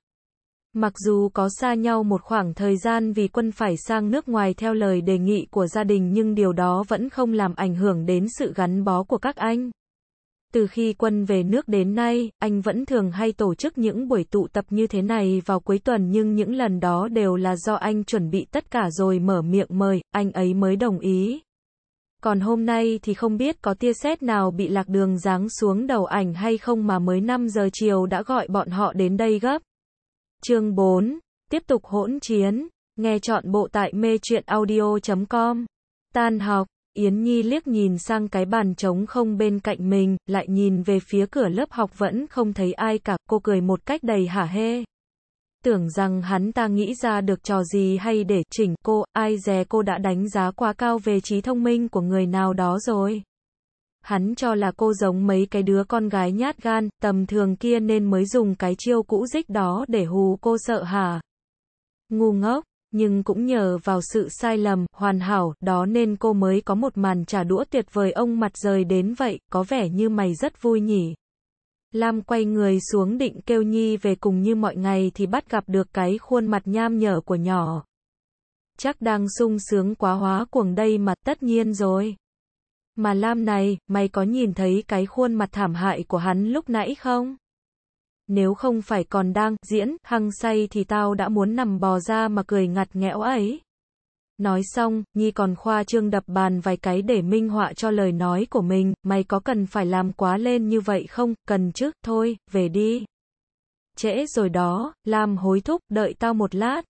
Mặc dù có xa nhau một khoảng thời gian vì quân phải sang nước ngoài theo lời đề nghị của gia đình nhưng điều đó vẫn không làm ảnh hưởng đến sự gắn bó của các anh. Từ khi quân về nước đến nay, anh vẫn thường hay tổ chức những buổi tụ tập như thế này vào cuối tuần nhưng những lần đó đều là do anh chuẩn bị tất cả rồi mở miệng mời, anh ấy mới đồng ý. Còn hôm nay thì không biết có tia sét nào bị lạc đường giáng xuống đầu ảnh hay không mà mới 5 giờ chiều đã gọi bọn họ đến đây gấp. Chương 4. Tiếp tục hỗn chiến. Nghe chọn bộ tại mê truyện audio.com. Tan học. Yến Nhi liếc nhìn sang cái bàn trống không bên cạnh mình, lại nhìn về phía cửa lớp học vẫn không thấy ai cả, cô cười một cách đầy hả hê. Tưởng rằng hắn ta nghĩ ra được trò gì hay để chỉnh cô, ai dè cô đã đánh giá quá cao về trí thông minh của người nào đó rồi. hắn cho là cô giống mấy cái đứa con gái nhát gan, tầm thường kia nên mới dùng cái chiêu cũ dích đó để hù cô sợ hả? Ngu ngốc, nhưng cũng nhờ vào sự sai lầm, hoàn hảo, đó nên cô mới có một màn trả đũa tuyệt vời ông mặt rời đến vậy, có vẻ như mày rất vui nhỉ. Lam quay người xuống định kêu Nhi về cùng như mọi ngày thì bắt gặp được cái khuôn mặt nham nhở của nhỏ. Chắc đang sung sướng quá hóa cuồng đây mà tất nhiên rồi. Mà Lam này, mày có nhìn thấy cái khuôn mặt thảm hại của hắn lúc nãy không? Nếu không phải còn đang diễn hăng say thì tao đã muốn nằm bò ra mà cười ngặt nghẽo ấy. Nói xong, Nhi còn khoa trương đập bàn vài cái để minh họa cho lời nói của mình, mày có cần phải làm quá lên như vậy không? Cần chứ, thôi, về đi. Trễ rồi đó, Lam hối thúc, đợi tao một lát.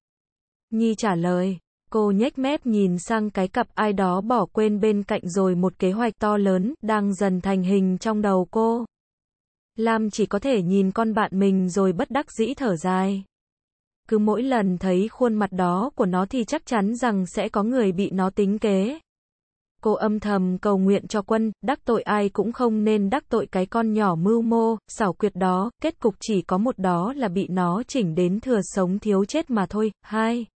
Nhi trả lời. Cô nhếch mép nhìn sang cái cặp ai đó bỏ quên bên cạnh rồi một kế hoạch to lớn, đang dần thành hình trong đầu cô. Lam chỉ có thể nhìn con bạn mình rồi bất đắc dĩ thở dài. Cứ mỗi lần thấy khuôn mặt đó của nó thì chắc chắn rằng sẽ có người bị nó tính kế. Cô âm thầm cầu nguyện cho quân, đắc tội ai cũng không nên đắc tội cái con nhỏ mưu mô, xảo quyệt đó, kết cục chỉ có một đó là bị nó chỉnh đến thừa sống thiếu chết mà thôi. Hai.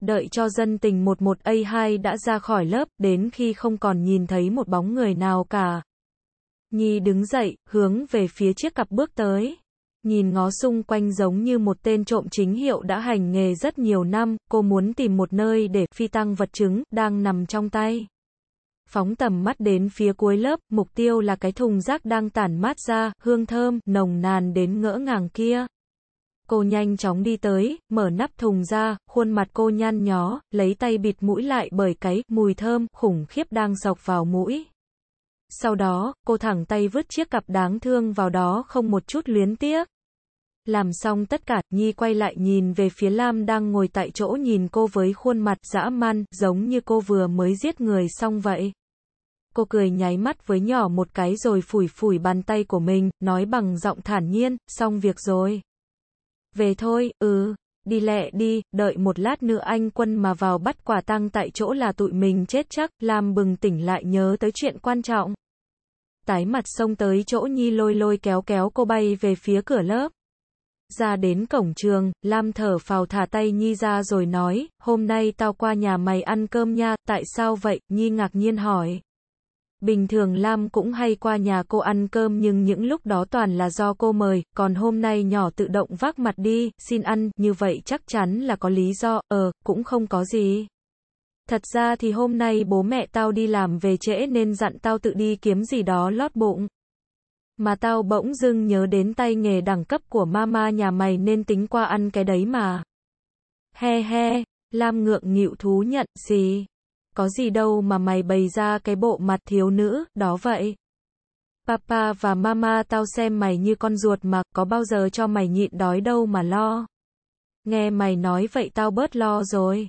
Đợi cho dân tình 11A2 đã ra khỏi lớp, đến khi không còn nhìn thấy một bóng người nào cả. Nhi đứng dậy, hướng về phía chiếc cặp bước tới. Nhìn ngó xung quanh giống như một tên trộm chính hiệu đã hành nghề rất nhiều năm, cô muốn tìm một nơi để phi tăng vật chứng, đang nằm trong tay. Phóng tầm mắt đến phía cuối lớp, mục tiêu là cái thùng rác đang tản mát ra, hương thơm, nồng nàn đến ngỡ ngàng kia. Cô nhanh chóng đi tới, mở nắp thùng ra, khuôn mặt cô nhăn nhó, lấy tay bịt mũi lại bởi cái mùi thơm khủng khiếp đang sọc vào mũi. Sau đó, cô thẳng tay vứt chiếc cặp đáng thương vào đó không một chút luyến tiếc. Làm xong tất cả, Nhi quay lại nhìn về phía Lam đang ngồi tại chỗ nhìn cô với khuôn mặt dã man, giống như cô vừa mới giết người xong vậy. Cô cười nháy mắt với nhỏ một cái rồi phủi phủi bàn tay của mình, nói bằng giọng thản nhiên, xong việc rồi. Về thôi, ừ, đi lẹ đi, đợi một lát nữa anh quân mà vào bắt quả tăng tại chỗ là tụi mình chết chắc, Lam bừng tỉnh lại nhớ tới chuyện quan trọng. Tái mặt xông tới chỗ Nhi lôi lôi kéo kéo cô bay về phía cửa lớp. Ra đến cổng trường, Lam thở phào thả tay Nhi ra rồi nói, hôm nay tao qua nhà mày ăn cơm nha, tại sao vậy, Nhi ngạc nhiên hỏi. Bình thường Lam cũng hay qua nhà cô ăn cơm nhưng những lúc đó toàn là do cô mời, còn hôm nay nhỏ tự động vác mặt đi, xin ăn, như vậy chắc chắn là có lý do, ờ, cũng không có gì. Thật ra thì hôm nay bố mẹ tao đi làm về trễ nên dặn tao tự đi kiếm gì đó lót bụng. Mà tao bỗng dưng nhớ đến tay nghề đẳng cấp của mama nhà mày nên tính qua ăn cái đấy mà. He he, Lam ngượng nghịu thú nhận, gì? Có gì đâu mà mày bày ra cái bộ mặt thiếu nữ, đó vậy. Papa và mama tao xem mày như con ruột mà, có bao giờ cho mày nhịn đói đâu mà lo. Nghe mày nói vậy tao bớt lo rồi.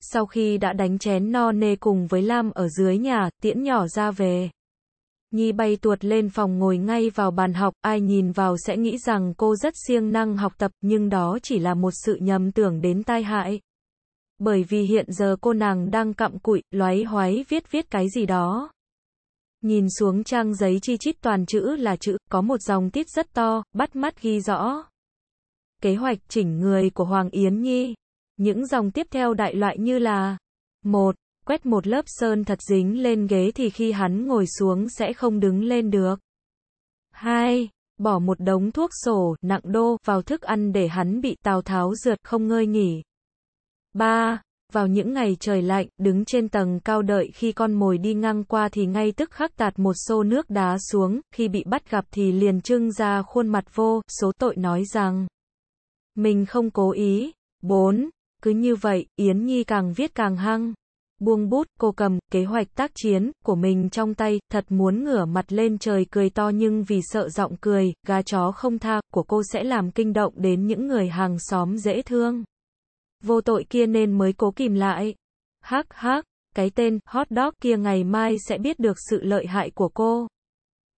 Sau khi đã đánh chén no nê cùng với Lam ở dưới nhà, tiễn nhỏ ra về. Nhi bay tuột lên phòng ngồi ngay vào bàn học, ai nhìn vào sẽ nghĩ rằng cô rất siêng năng học tập, nhưng đó chỉ là một sự nhầm tưởng đến tai hại. Bởi vì hiện giờ cô nàng đang cặm cụi, loái hoái viết viết cái gì đó. Nhìn xuống trang giấy chi chít toàn chữ là chữ, có một dòng tiết rất to, bắt mắt ghi rõ. Kế hoạch chỉnh người của Hoàng Yến Nhi. Những dòng tiếp theo đại loại như là một quét một lớp sơn thật dính lên ghế thì khi hắn ngồi xuống sẽ không đứng lên được. 2. Bỏ một đống thuốc sổ, nặng đô, vào thức ăn để hắn bị Tào Tháo rượt không ngơi nghỉ. 3. Vào những ngày trời lạnh, đứng trên tầng cao đợi khi con mồi đi ngang qua thì ngay tức khắc tạt một xô nước đá xuống, khi bị bắt gặp thì liền trưng ra khuôn mặt vô, số tội nói rằng mình không cố ý. 4. Cứ như vậy, Yến Nhi càng viết càng hăng. Buông bút, cô cầm kế hoạch tác chiến của mình trong tay, thật muốn ngửa mặt lên trời cười to nhưng vì sợ giọng cười, gà chó không tha của cô sẽ làm kinh động đến những người hàng xóm dễ thương. Vô tội kia nên mới cố kìm lại. Hắc hắc, cái tên hot dog kia ngày mai sẽ biết được sự lợi hại của cô.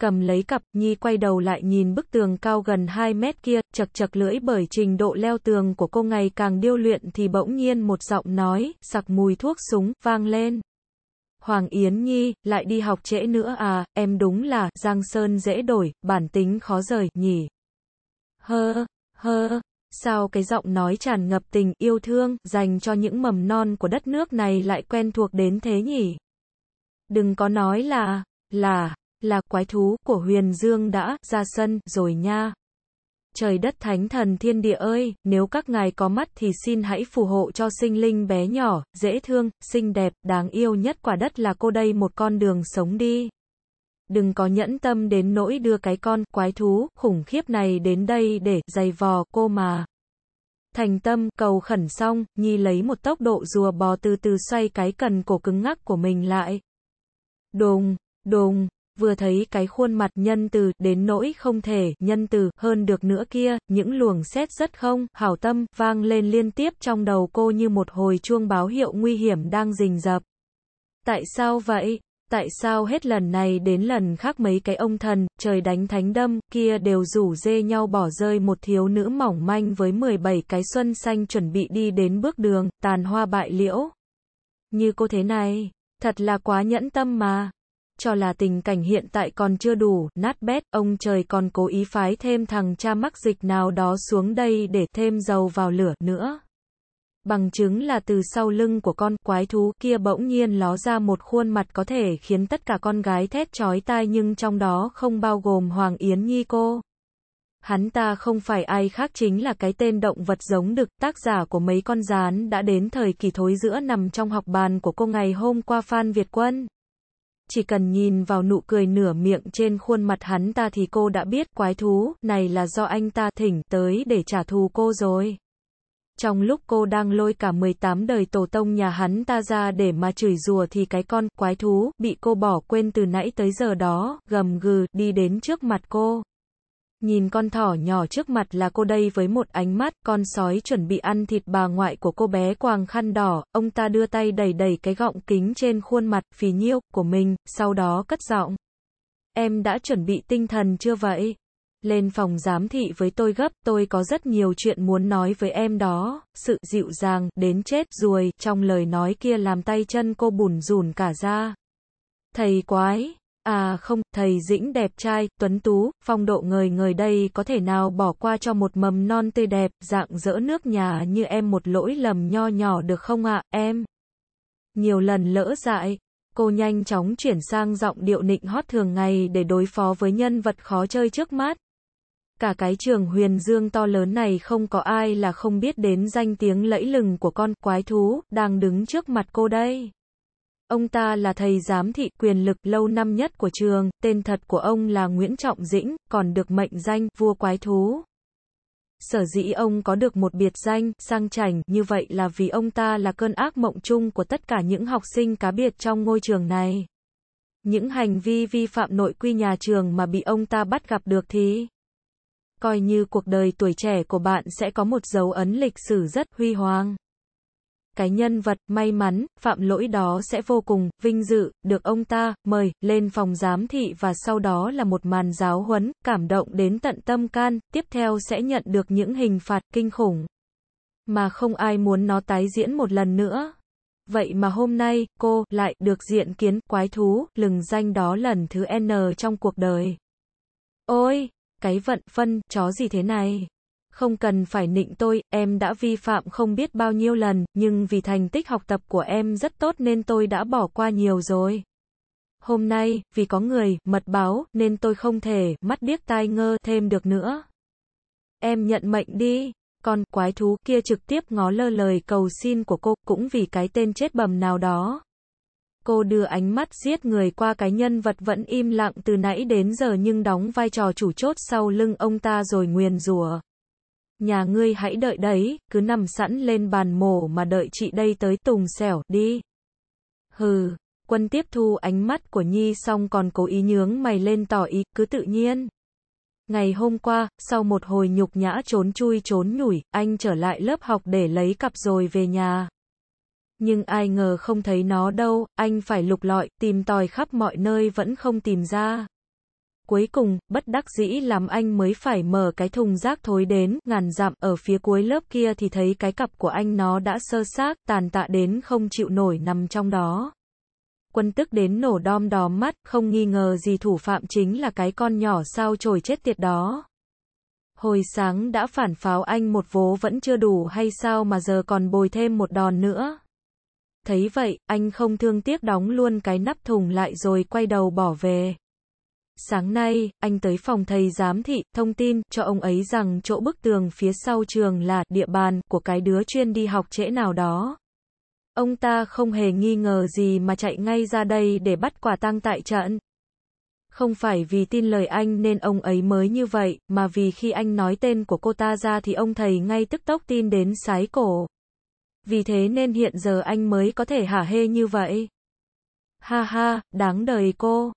cầm lấy cặp, Nhi quay đầu lại nhìn bức tường cao gần 2 mét kia, chật chật lưỡi bởi trình độ leo tường của cô ngày càng điêu luyện thì bỗng nhiên một giọng nói, sặc mùi thuốc súng, vang lên. Hoàng Yến Nhi, lại đi học trễ nữa à, em đúng là, Giang Sơn dễ đổi, bản tính khó rời, nhỉ. Hơ, hơ, sao cái giọng nói tràn ngập tình yêu thương, dành cho những mầm non của đất nước này lại quen thuộc đến thế nhỉ? Đừng có nói là, là, là quái thú của huyền dương đã ra sân rồi nha. Trời đất thánh thần thiên địa ơi, nếu các ngài có mắt thì xin hãy phù hộ cho sinh linh bé nhỏ, dễ thương, xinh đẹp, đáng yêu nhất quả đất là cô đây một con đường sống đi. Đừng có nhẫn tâm đến nỗi đưa cái con quái thú khủng khiếp này đến đây để giày vò cô mà. Thành tâm, cầu khẩn xong, Nhi lấy một tốc độ rùa bò từ từ xoay cái cần cổ cứng ngắc của mình lại. Đùng, đùng, vừa thấy cái khuôn mặt nhân từ, đến nỗi không thể, nhân từ, hơn được nữa kia, những luồng xét rất không, hảo tâm, vang lên liên tiếp trong đầu cô như một hồi chuông báo hiệu nguy hiểm đang rình rập. Tại sao vậy? Tại sao hết lần này đến lần khác mấy cái ông thần, trời đánh thánh đâm, kia đều rủ dê nhau bỏ rơi một thiếu nữ mỏng manh với 17 cái xuân xanh chuẩn bị đi đến bước đường, tàn hoa bại liễu. Như cô thế này, thật là quá nhẫn tâm mà cho là tình cảnh hiện tại còn chưa đủ, nát bét, ông trời còn cố ý phái thêm thằng cha mắc dịch nào đó xuống đây để thêm dầu vào lửa nữa. Bằng chứng là từ sau lưng của con quái thú kia bỗng nhiên ló ra một khuôn mặt có thể khiến tất cả con gái thét chói tai nhưng trong đó không bao gồm Hoàng Yến Nhi cô. Hắn ta không phải ai khác chính là cái tên động vật giống đực, tác giả của mấy con rán đã đến thời kỳ thối giữa nằm trong học bàn của cô ngày hôm qua Phan Việt Quân. Chỉ cần nhìn vào nụ cười nửa miệng trên khuôn mặt hắn ta thì cô đã biết quái thú này là do anh ta thỉnh tới để trả thù cô rồi. Trong lúc cô đang lôi cả 18 đời tổ tông nhà hắn ta ra để mà chửi rùa thì cái con quái thú bị cô bỏ quên từ nãy tới giờ đó, gầm gừ, đi đến trước mặt cô. Nhìn con thỏ nhỏ trước mặt là cô đây với một ánh mắt, con sói chuẩn bị ăn thịt bà ngoại của cô bé quàng khăn đỏ, ông ta đưa tay đẩy đẩy cái gọng kính trên khuôn mặt phì nhiêu của mình, sau đó cất giọng. Em đã chuẩn bị tinh thần chưa vậy? Lên phòng giám thị với tôi gấp, tôi có rất nhiều chuyện muốn nói với em đó, sự dịu dàng, đến chết ruồi, trong lời nói kia làm tay chân cô bùn rùn cả ra. Thầy quái, À không, thầy Dĩnh đẹp trai, tuấn tú, phong độ người người đây có thể nào bỏ qua cho một mầm non tươi đẹp, dạng dỡ nước nhà như em một lỗi lầm nho nhỏ được không ạ, em? Nhiều lần lỡ dại, cô nhanh chóng chuyển sang giọng điệu nịnh hót thường ngày để đối phó với nhân vật khó chơi trước mắt. Cả cái trường huyền dương to lớn này không có ai là không biết đến danh tiếng lẫy lừng của con quái thú, đang đứng trước mặt cô đây. Ông ta là thầy giám thị quyền lực lâu năm nhất của trường, tên thật của ông là Nguyễn Trọng Dĩnh, còn được mệnh danh vua quái thú. Sở dĩ ông có được một biệt danh, sang chảnh, như vậy là vì ông ta là cơn ác mộng chung của tất cả những học sinh cá biệt trong ngôi trường này. Những hành vi vi phạm nội quy nhà trường mà bị ông ta bắt gặp được thì coi như cuộc đời tuổi trẻ của bạn sẽ có một dấu ấn lịch sử rất huy hoàng cái nhân vật may mắn, phạm lỗi đó sẽ vô cùng vinh dự, được ông ta mời lên phòng giám thị và sau đó là một màn giáo huấn, cảm động đến tận tâm can, tiếp theo sẽ nhận được những hình phạt kinh khủng mà không ai muốn nó tái diễn một lần nữa. Vậy mà hôm nay, cô lại được diện kiến quái thú, lừng danh đó lần thứ N trong cuộc đời. Ôi, cái vận phân, chó gì thế này? Không cần phải nịnh tôi, em đã vi phạm không biết bao nhiêu lần, nhưng vì thành tích học tập của em rất tốt nên tôi đã bỏ qua nhiều rồi. Hôm nay, vì có người, mật báo, nên tôi không thể, mắt điếc tai ngơ, thêm được nữa. Em nhận mệnh đi. Con, quái thú kia trực tiếp ngó lơ lời cầu xin của cô, cũng vì cái tên chết bầm nào đó. Cô đưa ánh mắt giết người qua cái nhân vật vẫn im lặng từ nãy đến giờ nhưng đóng vai trò chủ chốt sau lưng ông ta rồi nguyền rủa. Nhà ngươi hãy đợi đấy, cứ nằm sẵn lên bàn mổ mà đợi chị đây tới tùng xẻo, đi. Hừ, quân tiếp thu ánh mắt của Nhi xong còn cố ý nhướng mày lên tỏ ý, cứ tự nhiên. Ngày hôm qua, sau một hồi nhục nhã trốn chui trốn nhủi, anh trở lại lớp học để lấy cặp rồi về nhà. Nhưng ai ngờ không thấy nó đâu, anh phải lục lọi, tìm tòi khắp mọi nơi vẫn không tìm ra. Cuối cùng, bất đắc dĩ làm anh mới phải mở cái thùng rác thối đến, ngàn dặm, ở phía cuối lớp kia thì thấy cái cặp của anh nó đã sơ xác, tàn tạ đến không chịu nổi nằm trong đó. Quân tức đến nổ đom đóm mắt, không nghi ngờ gì thủ phạm chính là cái con nhỏ sao trồi chết tiệt đó. Hồi sáng đã phản pháo anh một vố vẫn chưa đủ hay sao mà giờ còn bồi thêm một đòn nữa. Thấy vậy, anh không thương tiếc đóng luôn cái nắp thùng lại rồi quay đầu bỏ về. Sáng nay, anh tới phòng thầy giám thị, thông tin cho ông ấy rằng chỗ bức tường phía sau trường là địa bàn của cái đứa chuyên đi học trễ nào đó. Ông ta không hề nghi ngờ gì mà chạy ngay ra đây để bắt quả tang tại trận. Không phải vì tin lời anh nên ông ấy mới như vậy, mà vì khi anh nói tên của cô ta ra thì ông thầy ngay tức tốc tin đến sái cổ. Vì thế nên hiện giờ anh mới có thể hả hê như vậy. Ha ha, đáng đời cô.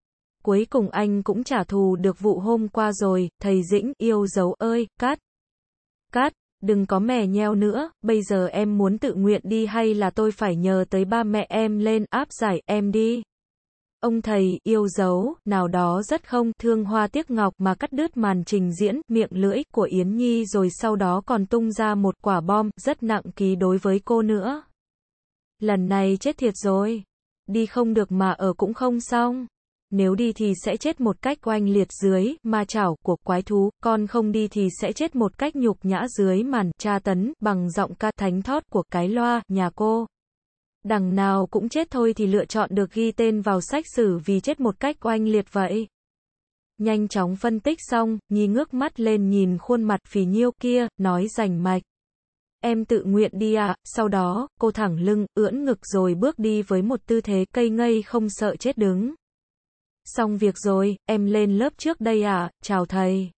Cuối cùng anh cũng trả thù được vụ hôm qua rồi, thầy Dĩnh, yêu dấu ơi, cát. Cát, đừng có mè nheo nữa, bây giờ em muốn tự nguyện đi hay là tôi phải nhờ tới ba mẹ em lên áp giải em đi. Ông thầy, yêu dấu, nào đó rất không, thương hoa tiếc ngọc mà cắt đứt màn trình diễn, miệng lưỡi của Yến Nhi rồi sau đó còn tung ra một quả bom, rất nặng ký đối với cô nữa. Lần này chết thiệt rồi. Đi không được mà ở cũng không xong. Nếu đi thì sẽ chết một cách oanh liệt dưới, ma chảo, của quái thú, còn không đi thì sẽ chết một cách nhục nhã dưới màn, tra tấn, bằng giọng ca thánh thót của cái loa, nhà cô. Đằng nào cũng chết thôi thì lựa chọn được ghi tên vào sách sử vì chết một cách oanh liệt vậy. Nhanh chóng phân tích xong, Nhi ngước mắt lên nhìn khuôn mặt phì nhiêu kia, nói rành mạch. Em tự nguyện đi ạ, à. sau đó, cô thẳng lưng, ưỡn ngực rồi bước đi với một tư thế cây ngây không sợ chết đứng. Xong việc rồi, em lên lớp trước đây à, chào thầy.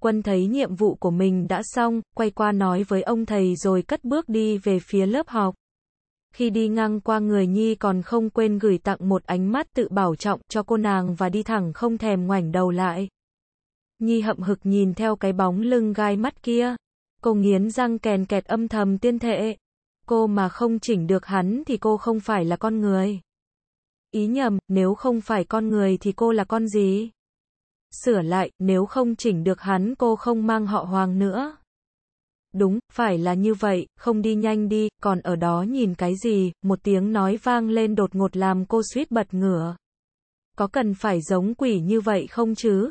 Quân thấy nhiệm vụ của mình đã xong, quay qua nói với ông thầy rồi cất bước đi về phía lớp học. Khi đi ngang qua người Nhi còn không quên gửi tặng một ánh mắt tự bảo trọng cho cô nàng và đi thẳng không thèm ngoảnh đầu lại. Nhi hậm hực nhìn theo cái bóng lưng gai mắt kia. Cô nghiến răng kèn kẹt âm thầm tiên thệ. Cô mà không chỉnh được hắn thì cô không phải là con người. Ý nhầm, nếu không phải con người thì cô là con gì? Sửa lại, nếu không chỉnh được hắn cô không mang họ hoàng nữa. Đúng, phải là như vậy, không đi nhanh đi, còn ở đó nhìn cái gì, một tiếng nói vang lên đột ngột làm cô suýt bật ngửa. Có cần phải giống quỷ như vậy không chứ?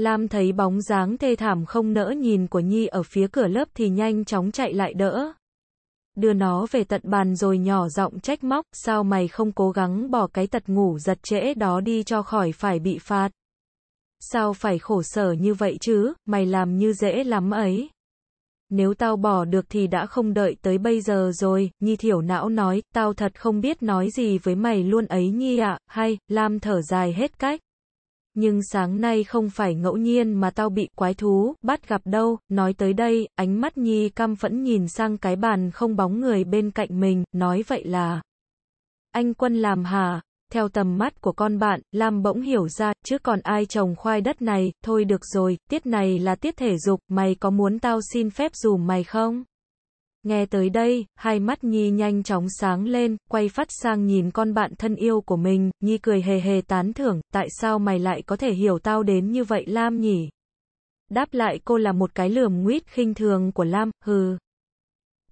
Lam thấy bóng dáng thê thảm không nỡ nhìn của Nhi ở phía cửa lớp thì nhanh chóng chạy lại đỡ. Đưa nó về tận bàn rồi nhỏ giọng trách móc, sao mày không cố gắng bỏ cái tật ngủ giật trễ đó đi cho khỏi phải bị phạt. Sao phải khổ sở như vậy chứ, mày làm như dễ lắm ấy. Nếu tao bỏ được thì đã không đợi tới bây giờ rồi, Nhi thiểu não nói, tao thật không biết nói gì với mày luôn ấy Nhi ạ, hay, Lam thở dài hết cách. Nhưng sáng nay không phải ngẫu nhiên mà tao bị quái thú, bắt gặp đâu, nói tới đây, ánh mắt Nhi căm phẫn nhìn sang cái bàn không bóng người bên cạnh mình, nói vậy là Anh quân làm hả? Theo tầm mắt của con bạn, Lam bỗng hiểu ra, chứ còn ai trồng khoai đất này, thôi được rồi, tiết này là tiết thể dục, mày có muốn tao xin phép dùm mày không? Nghe tới đây, hai mắt Nhi nhanh chóng sáng lên, quay phát sang nhìn con bạn thân yêu của mình, Nhi cười hề hề tán thưởng, tại sao mày lại có thể hiểu tao đến như vậy Lam nhỉ? Đáp lại cô là một cái lườm nguyết khinh thường của Lam, hừ.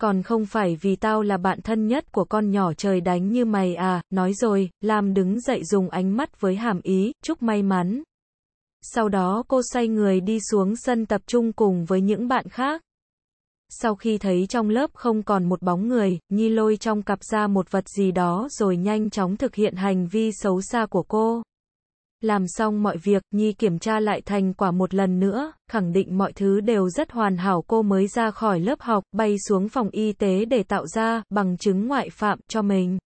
Còn không phải vì tao là bạn thân nhất của con nhỏ trời đánh như mày à, nói rồi, Lam đứng dậy dùng ánh mắt với hàm ý, chúc may mắn. Sau đó cô xoay người đi xuống sân tập trung cùng với những bạn khác. Sau khi thấy trong lớp không còn một bóng người, Nhi lôi trong cặp ra một vật gì đó rồi nhanh chóng thực hiện hành vi xấu xa của cô. Làm xong mọi việc, Nhi kiểm tra lại thành quả một lần nữa, khẳng định mọi thứ đều rất hoàn hảo cô mới ra khỏi lớp học, bay xuống phòng y tế để tạo ra bằng chứng ngoại phạm cho mình.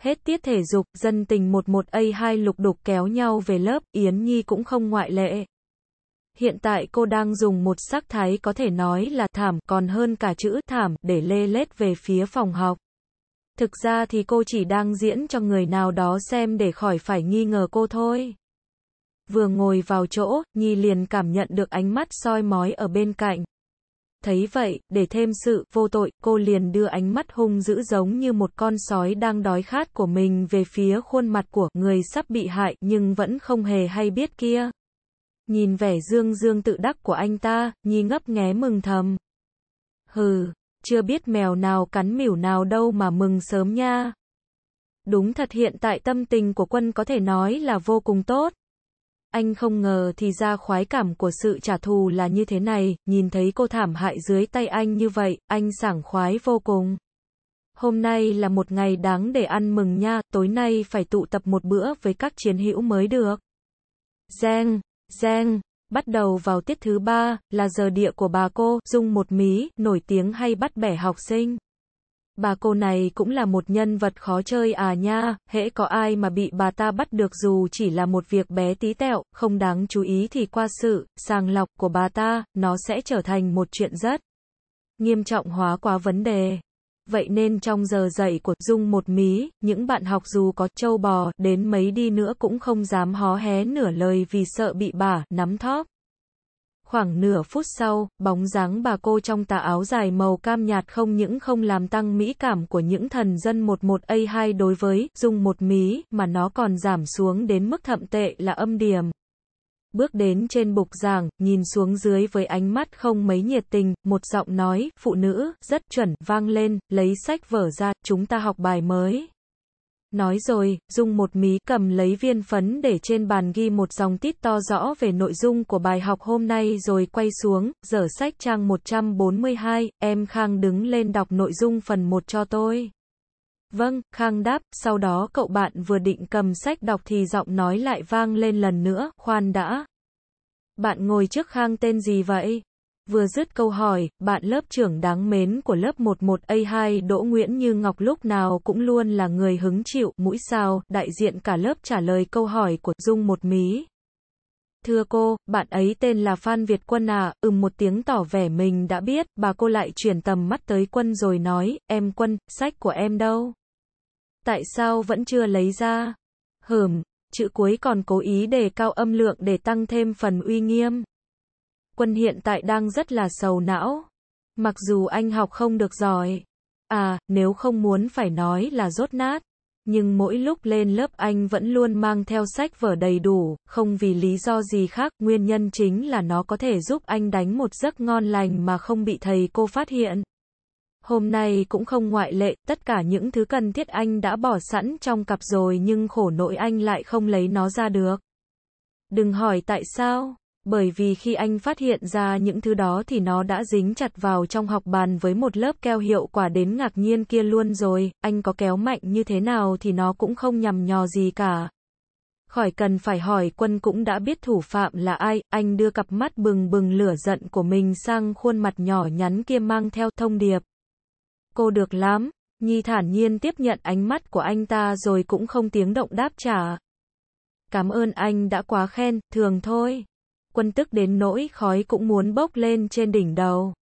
Hết tiết thể dục, dân tình 11A2 lục đục kéo nhau về lớp, Yến Nhi cũng không ngoại lệ. Hiện tại cô đang dùng một sắc thái có thể nói là thảm, còn hơn cả chữ thảm, để lê lết về phía phòng học. Thực ra thì cô chỉ đang diễn cho người nào đó xem để khỏi phải nghi ngờ cô thôi. Vừa ngồi vào chỗ, Nhi liền cảm nhận được ánh mắt soi mói ở bên cạnh. Thấy vậy, để thêm sự vô tội, cô liền đưa ánh mắt hung dữ giống như một con sói đang đói khát của mình về phía khuôn mặt của người sắp bị hại nhưng vẫn không hề hay biết kia. Nhìn vẻ dương dương tự đắc của anh ta, Nhi ngấp nghé mừng thầm. Hừ, chưa biết mèo nào cắn mỉu nào đâu mà mừng sớm nha. Đúng thật hiện tại tâm tình của quân có thể nói là vô cùng tốt. Anh không ngờ thì ra khoái cảm của sự trả thù là như thế này, nhìn thấy cô thảm hại dưới tay anh như vậy, anh sảng khoái vô cùng. Hôm nay là một ngày đáng để ăn mừng nha, tối nay phải tụ tập một bữa với các chiến hữu mới được. Giang, Giang, bắt đầu vào tiết thứ ba, là giờ địa của bà cô, dung một mí, nổi tiếng hay bắt bẻ học sinh. Bà cô này cũng là một nhân vật khó chơi à nha, hễ có ai mà bị bà ta bắt được dù chỉ là một việc bé tí tẹo, không đáng chú ý thì qua sự, sàng lọc của bà ta, nó sẽ trở thành một chuyện rất nghiêm trọng hóa quá vấn đề. Vậy nên trong giờ dạy của Dung một mí, những bạn học dù có trâu bò đến mấy đi nữa cũng không dám hó hé nửa lời vì sợ bị bà nắm thóp. Khoảng nửa phút sau, bóng dáng bà cô trong tà áo dài màu cam nhạt không những không làm tăng mỹ cảm của những thần dân 11A2 đối với Dung một mí, mà nó còn giảm xuống đến mức thậm tệ là âm điểm. Bước đến trên bục giảng, nhìn xuống dưới với ánh mắt không mấy nhiệt tình, một giọng nói, phụ nữ, rất chuẩn, vang lên, lấy sách vở ra, chúng ta học bài mới. Nói rồi, dùng một mí cầm lấy viên phấn để trên bàn ghi một dòng tít to rõ về nội dung của bài học hôm nay rồi quay xuống, dở sách trang 142, em Khang đứng lên đọc nội dung phần 1 cho tôi. Vâng, Khang đáp, sau đó cậu bạn vừa định cầm sách đọc thì giọng nói lại vang lên lần nữa, khoan đã. Bạn ngồi trước Khang tên gì vậy? Vừa dứt câu hỏi, bạn lớp trưởng đáng mến của lớp 11A2 Đỗ Nguyễn Như Ngọc lúc nào cũng luôn là người hứng chịu, mũi sao, đại diện cả lớp trả lời câu hỏi của Dung một mí. Thưa cô, bạn ấy tên là Phan Việt Quân à, ừm một tiếng tỏ vẻ mình đã biết, bà cô lại chuyển tầm mắt tới Quân rồi nói, em Quân, sách của em đâu? Tại sao vẫn chưa lấy ra? Hừm, chữ cuối còn cố ý đề cao âm lượng để tăng thêm phần uy nghiêm. Quân hiện tại đang rất là sầu não. Mặc dù anh học không được giỏi. À, nếu không muốn phải nói là rốt nát. Nhưng mỗi lúc lên lớp anh vẫn luôn mang theo sách vở đầy đủ, không vì lý do gì khác, nguyên nhân chính là nó có thể giúp anh đánh một giấc ngon lành mà không bị thầy cô phát hiện. Hôm nay cũng không ngoại lệ, tất cả những thứ cần thiết anh đã bỏ sẵn trong cặp rồi nhưng khổ nỗi anh lại không lấy nó ra được. Đừng hỏi tại sao, bởi vì khi anh phát hiện ra những thứ đó thì nó đã dính chặt vào trong học bàn với một lớp keo hiệu quả đến ngạc nhiên kia luôn rồi, anh có kéo mạnh như thế nào thì nó cũng không nhằm nhò gì cả. Khỏi cần phải hỏi quân cũng đã biết thủ phạm là ai, anh đưa cặp mắt bừng bừng lửa giận của mình sang khuôn mặt nhỏ nhắn kia mang theo thông điệp. Cô được lắm. Nhi thản nhiên tiếp nhận ánh mắt của anh ta rồi cũng không tiếng động đáp trả. Cảm ơn anh đã quá khen, thường thôi. Quân tức đến nỗi khói cũng muốn bốc lên trên đỉnh đầu.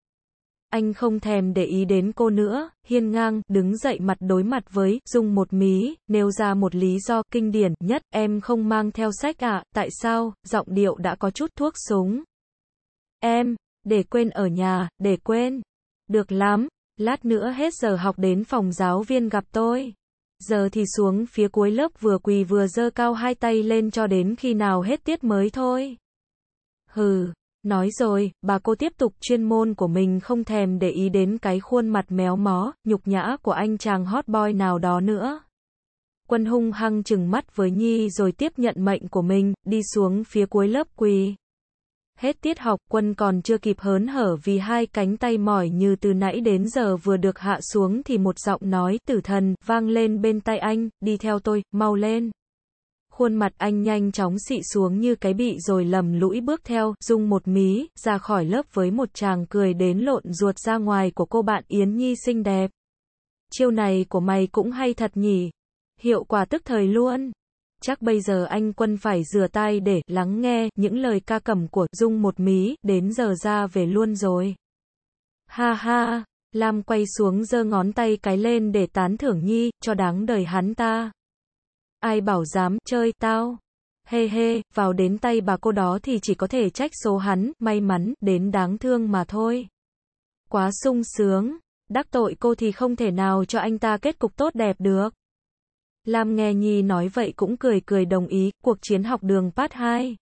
Anh không thèm để ý đến cô nữa, hiên ngang, đứng dậy mặt đối mặt với, dùng một mí, nêu ra một lý do kinh điển nhất, em không mang theo sách ạ, à, tại sao, giọng điệu đã có chút thuốc súng. Em, để quên ở nhà, để quên. Được lắm, Lát nữa hết giờ học đến phòng giáo viên gặp tôi. Giờ thì xuống phía cuối lớp vừa quỳ vừa dơ cao hai tay lên cho đến khi nào hết tiết mới thôi. Hừ, nói rồi, bà cô tiếp tục chuyên môn của mình không thèm để ý đến cái khuôn mặt méo mó, nhục nhã của anh chàng hot boy nào đó nữa. Quân hung hăng chừng mắt với Nhi rồi tiếp nhận mệnh của mình, đi xuống phía cuối lớp quỳ. Hết tiết học, quân còn chưa kịp hớn hở vì hai cánh tay mỏi như từ nãy đến giờ vừa được hạ xuống thì một giọng nói tử thần vang lên bên tay anh, đi theo tôi, mau lên. Khuôn mặt anh nhanh chóng xị xuống như cái bị rồi lầm lũi bước theo, dung một mí, ra khỏi lớp với một chàng cười đến lộn ruột ra ngoài của cô bạn Yến Nhi xinh đẹp. Chiêu này của mày cũng hay thật nhỉ. Hiệu quả tức thời luôn. Chắc bây giờ anh quân phải rửa tay để lắng nghe những lời ca cầm của Dung một mí, đến giờ ra về luôn rồi. Ha ha, Lam quay xuống giơ ngón tay cái lên để tán thưởng Nhi, cho đáng đời hắn ta. Ai bảo dám chơi tao? Hê hê, vào đến tay bà cô đó thì chỉ có thể trách số hắn, may mắn, đến đáng thương mà thôi. Quá sung sướng, đắc tội cô thì không thể nào cho anh ta kết cục tốt đẹp được. Lam nghe Nhi nói vậy cũng cười cười đồng ý, cuộc chiến học đường part 2.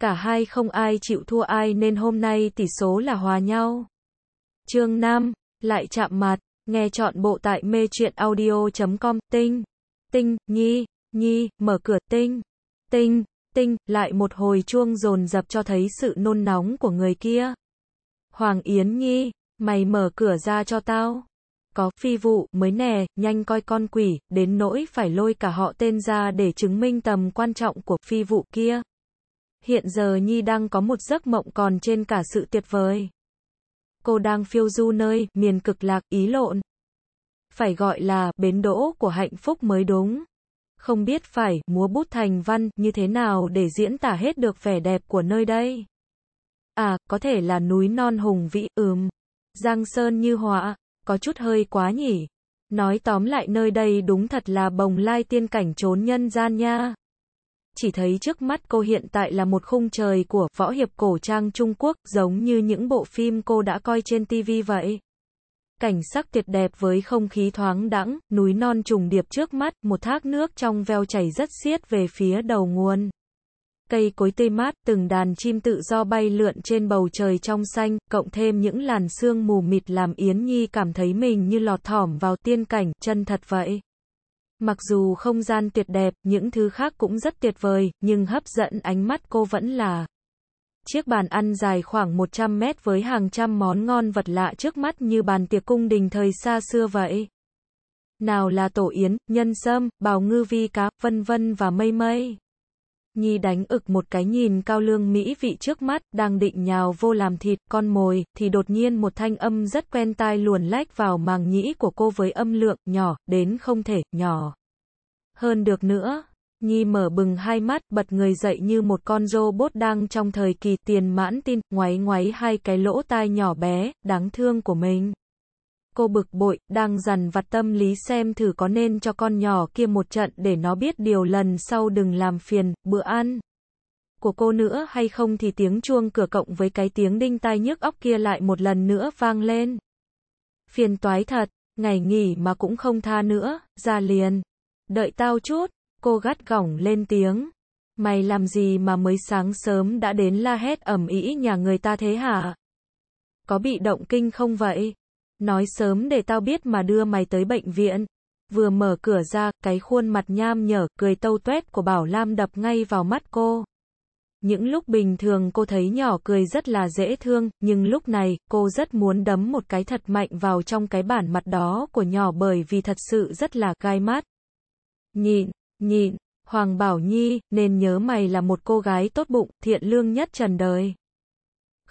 Cả hai không ai chịu thua ai nên hôm nay tỷ số là hòa nhau. Chương 5, lại chạm mặt, nghe chọn bộ tại mê truyện audio.com, tinh, tinh, Nhi, Nhi, mở cửa, tinh, tinh, tinh, lại một hồi chuông rồn dập cho thấy sự nôn nóng của người kia. Hoàng Yến Nhi, mày mở cửa ra cho tao. Có phi vụ, mới nè, nhanh coi con quỷ, đến nỗi phải lôi cả họ tên ra để chứng minh tầm quan trọng của phi vụ kia. Hiện giờ Nhi đang có một giấc mộng còn trên cả sự tuyệt vời. Cô đang phiêu du nơi, miền cực lạc, ý lộn. Phải gọi là, bến đỗ của hạnh phúc mới đúng. Không biết phải, múa bút thành văn, như thế nào để diễn tả hết được vẻ đẹp của nơi đây. À, có thể là núi non hùng vĩ, ừm. Giang sơn như họa, có chút hơi quá nhỉ. Nói tóm lại nơi đây đúng thật là bồng lai tiên cảnh trốn nhân gian nha. Chỉ thấy trước mắt cô hiện tại là một khung trời của võ hiệp cổ trang Trung Quốc, giống như những bộ phim cô đã coi trên TV vậy. Cảnh sắc tuyệt đẹp với không khí thoáng đãng, núi non trùng điệp trước mắt, một thác nước trong veo chảy rất xiết về phía đầu nguồn cây cối tươi mát, từng đàn chim tự do bay lượn trên bầu trời trong xanh, cộng thêm những làn sương mù mịt làm Yến Nhi cảm thấy mình như lọt thỏm vào tiên cảnh, chân thật vậy. Mặc dù không gian tuyệt đẹp, những thứ khác cũng rất tuyệt vời, nhưng hấp dẫn ánh mắt cô vẫn là Chiếc bàn ăn dài khoảng 100 mét với hàng trăm món ngon vật lạ trước mắt như bàn tiệc cung đình thời xa xưa vậy. Nào là tổ yến, nhân sâm, bào ngư vi cá, vân vân và mây mây. Nhi đánh ực một cái nhìn cao lương mỹ vị trước mắt, đang định nhào vô làm thịt, con mồi, thì đột nhiên một thanh âm rất quen tai luồn lách vào màng nhĩ của cô với âm lượng, nhỏ, đến không thể, nhỏ. Hơn được nữa. Nhi mở bừng hai mắt, bật người dậy như một con robot đang trong thời kỳ tiền mãn tin, ngoáy ngoáy hai cái lỗ tai nhỏ bé, đáng thương của mình. Cô bực bội, đang dằn vặt tâm lý xem thử có nên cho con nhỏ kia một trận để nó biết điều lần sau đừng làm phiền, bữa ăn của cô nữa hay không thì tiếng chuông cửa cộng với cái tiếng đinh tai nhức óc kia lại một lần nữa vang lên. Phiền toái thật, ngày nghỉ mà cũng không tha nữa, ra liền. Đợi tao chút, cô gắt gỏng lên tiếng. Mày làm gì mà mới sáng sớm đã đến la hét ẩm ý nhà người ta thế hả? Có bị động kinh không vậy? Nói sớm để tao biết mà đưa mày tới bệnh viện. Vừa mở cửa ra, cái khuôn mặt nham nhở, cười tâu tuét của Bảo Lam đập ngay vào mắt cô. Những lúc bình thường cô thấy nhỏ cười rất là dễ thương, nhưng lúc này, cô rất muốn đấm một cái thật mạnh vào trong cái bản mặt đó của nhỏ bởi vì thật sự rất là gai mắt. Nhịn, nhịn, Hoàng Bảo Nhi, nên nhớ mày là một cô gái tốt bụng, thiện lương nhất trần đời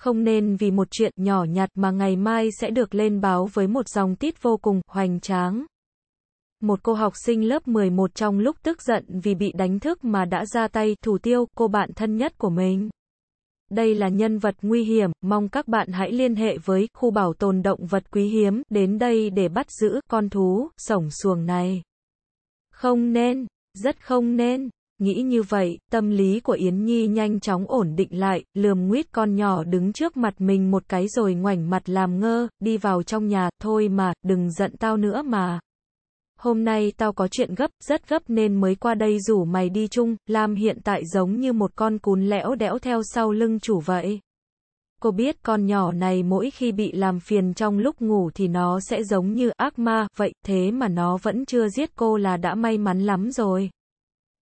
không nên vì một chuyện nhỏ nhặt mà ngày mai sẽ được lên báo với một dòng tít vô cùng hoành tráng. Một cô học sinh lớp 11 trong lúc tức giận vì bị đánh thức mà đã ra tay thủ tiêu cô bạn thân nhất của mình. Đây là nhân vật nguy hiểm, mong các bạn hãy liên hệ với khu bảo tồn động vật quý hiếm đến đây để bắt giữ con thú sổng xuồng này. Không nên, rất không nên. Nghĩ như vậy, tâm lý của Yến Nhi nhanh chóng ổn định lại, lườm nguyết con nhỏ đứng trước mặt mình một cái rồi ngoảnh mặt làm ngơ, đi vào trong nhà, thôi mà, đừng giận tao nữa mà. Hôm nay tao có chuyện gấp, rất gấp nên mới qua đây rủ mày đi chung, Lam hiện tại giống như một con cún lẽo đẽo theo sau lưng chủ vậy. Cô biết con nhỏ này mỗi khi bị làm phiền trong lúc ngủ thì nó sẽ giống như ác ma, vậy thế mà nó vẫn chưa giết cô là đã may mắn lắm rồi.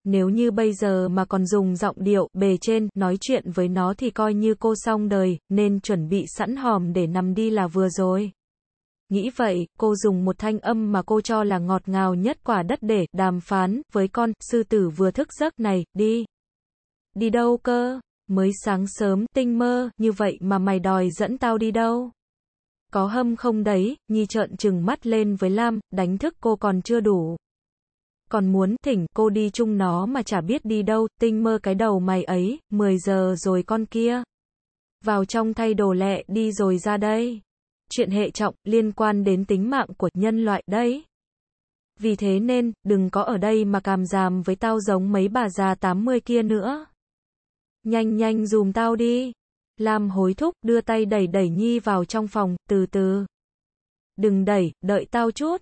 Nếu như bây giờ mà còn dùng giọng điệu bề trên nói chuyện với nó thì coi như cô xong đời, nên chuẩn bị sẵn hòm để nằm đi là vừa rồi. Nghĩ vậy, cô dùng một thanh âm mà cô cho là ngọt ngào nhất quả đất để đàm phán với con sư tử vừa thức giấc này, đi. Đi đâu cơ? Mới sáng sớm, tinh mơ, như vậy mà mày đòi dẫn tao đi đâu? Có hâm không đấy, Nhi trợn trừng mắt lên với Lam, đánh thức cô còn chưa đủ. Còn muốn thỉnh cô đi chung nó mà chả biết đi đâu, tinh mơ cái đầu mày ấy, 10 giờ rồi con kia. Vào trong thay đồ lẹ đi rồi ra đây. Chuyện hệ trọng, liên quan đến tính mạng của nhân loại đấy. Vì thế nên, đừng có ở đây mà càm giảm với tao giống mấy bà già 80 kia nữa. Nhanh nhanh dùm tao đi. Lam hối thúc, đưa tay đẩy đẩy Nhi vào trong phòng, từ từ. Đừng đẩy, đợi tao chút.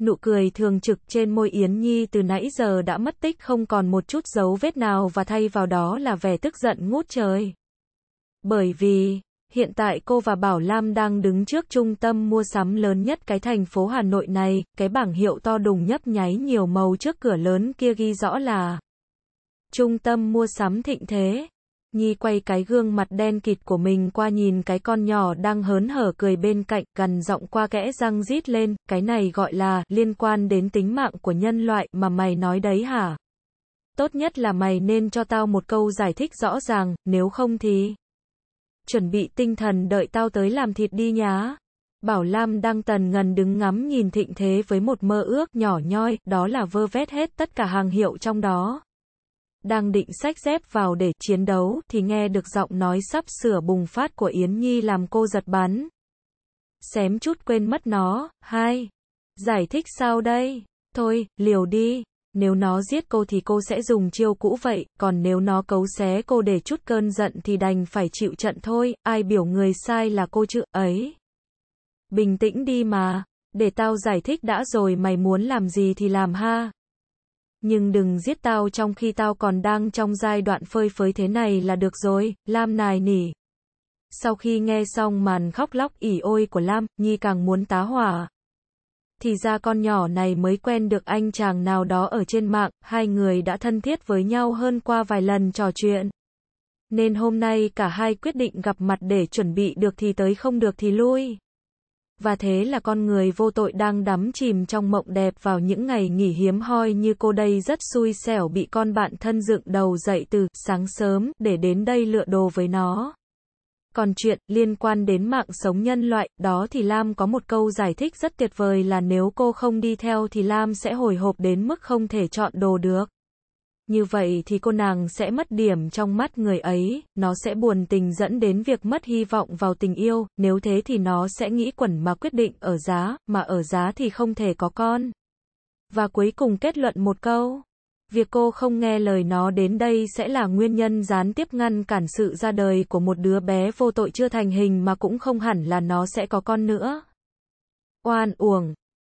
Nụ cười thường trực trên môi Yến Nhi từ nãy giờ đã mất tích không còn một chút dấu vết nào và thay vào đó là vẻ tức giận ngút trời. Bởi vì, Hiện tại cô và Bảo Lam đang đứng trước trung tâm mua sắm lớn nhất cái thành phố Hà Nội này, cái bảng hiệu to đùng nhấp nháy nhiều màu trước cửa lớn kia ghi rõ là Trung tâm mua sắm thịnh thế. Nhi quay cái gương mặt đen kịt của mình qua nhìn cái con nhỏ đang hớn hở cười bên cạnh, gần giọng qua kẽ răng rít lên, cái này gọi là liên quan đến tính mạng của nhân loại mà mày nói đấy hả? Tốt nhất là mày nên cho tao một câu giải thích rõ ràng, nếu không thì chuẩn bị tinh thần đợi tao tới làm thịt đi nhá. Bảo Lam đang tần ngần đứng ngắm nhìn thịnh thế với một mơ ước nhỏ nhoi, đó là vơ vét hết tất cả hàng hiệu trong đó. Đang định sách dép vào để chiến đấu, thì nghe được giọng nói sắp sửa bùng phát của Yến Nhi làm cô giật bắn. Xém chút quên mất nó, hai. Giải thích sao đây? Thôi, liều đi. Nếu nó giết cô thì cô sẽ dùng chiêu cũ vậy, còn nếu nó cấu xé cô để chút cơn giận thì đành phải chịu trận thôi, ai biểu người sai là cô chứ, ấy. Bình tĩnh đi mà, để tao giải thích đã rồi mày muốn làm gì thì làm ha. Nhưng đừng giết tao trong khi tao còn đang trong giai đoạn phơi phới thế này là được rồi, Lam nài nỉ. Sau khi nghe xong màn khóc lóc ỉ ôi của Lam, Nhi càng muốn tá hỏa thì ra con nhỏ này mới quen được anh chàng nào đó ở trên mạng, hai người đã thân thiết với nhau hơn qua vài lần trò chuyện. Nên hôm nay cả hai quyết định gặp mặt để chuẩn bị được thì tới không được thì lui. Và thế là con người vô tội đang đắm chìm trong mộng đẹp vào những ngày nghỉ hiếm hoi như cô đây rất xui xẻo bị con bạn thân dựng đầu dậy từ sáng sớm để đến đây lựa đồ với nó. Còn chuyện liên quan đến mạng sống nhân loại, đó thì Lam có một câu giải thích rất tuyệt vời là nếu cô không đi theo thì Lam sẽ hồi hộp đến mức không thể chọn đồ được. Như vậy thì cô nàng sẽ mất điểm trong mắt người ấy, nó sẽ buồn tình dẫn đến việc mất hy vọng vào tình yêu, nếu thế thì nó sẽ nghĩ quẩn mà quyết định ở giá, mà ở giá thì không thể có con. Và cuối cùng kết luận một câu. Việc cô không nghe lời nó đến đây sẽ là nguyên nhân gián tiếp ngăn cản sự ra đời của một đứa bé vô tội chưa thành hình mà cũng không hẳn là nó sẽ có con nữa. Oan uổng,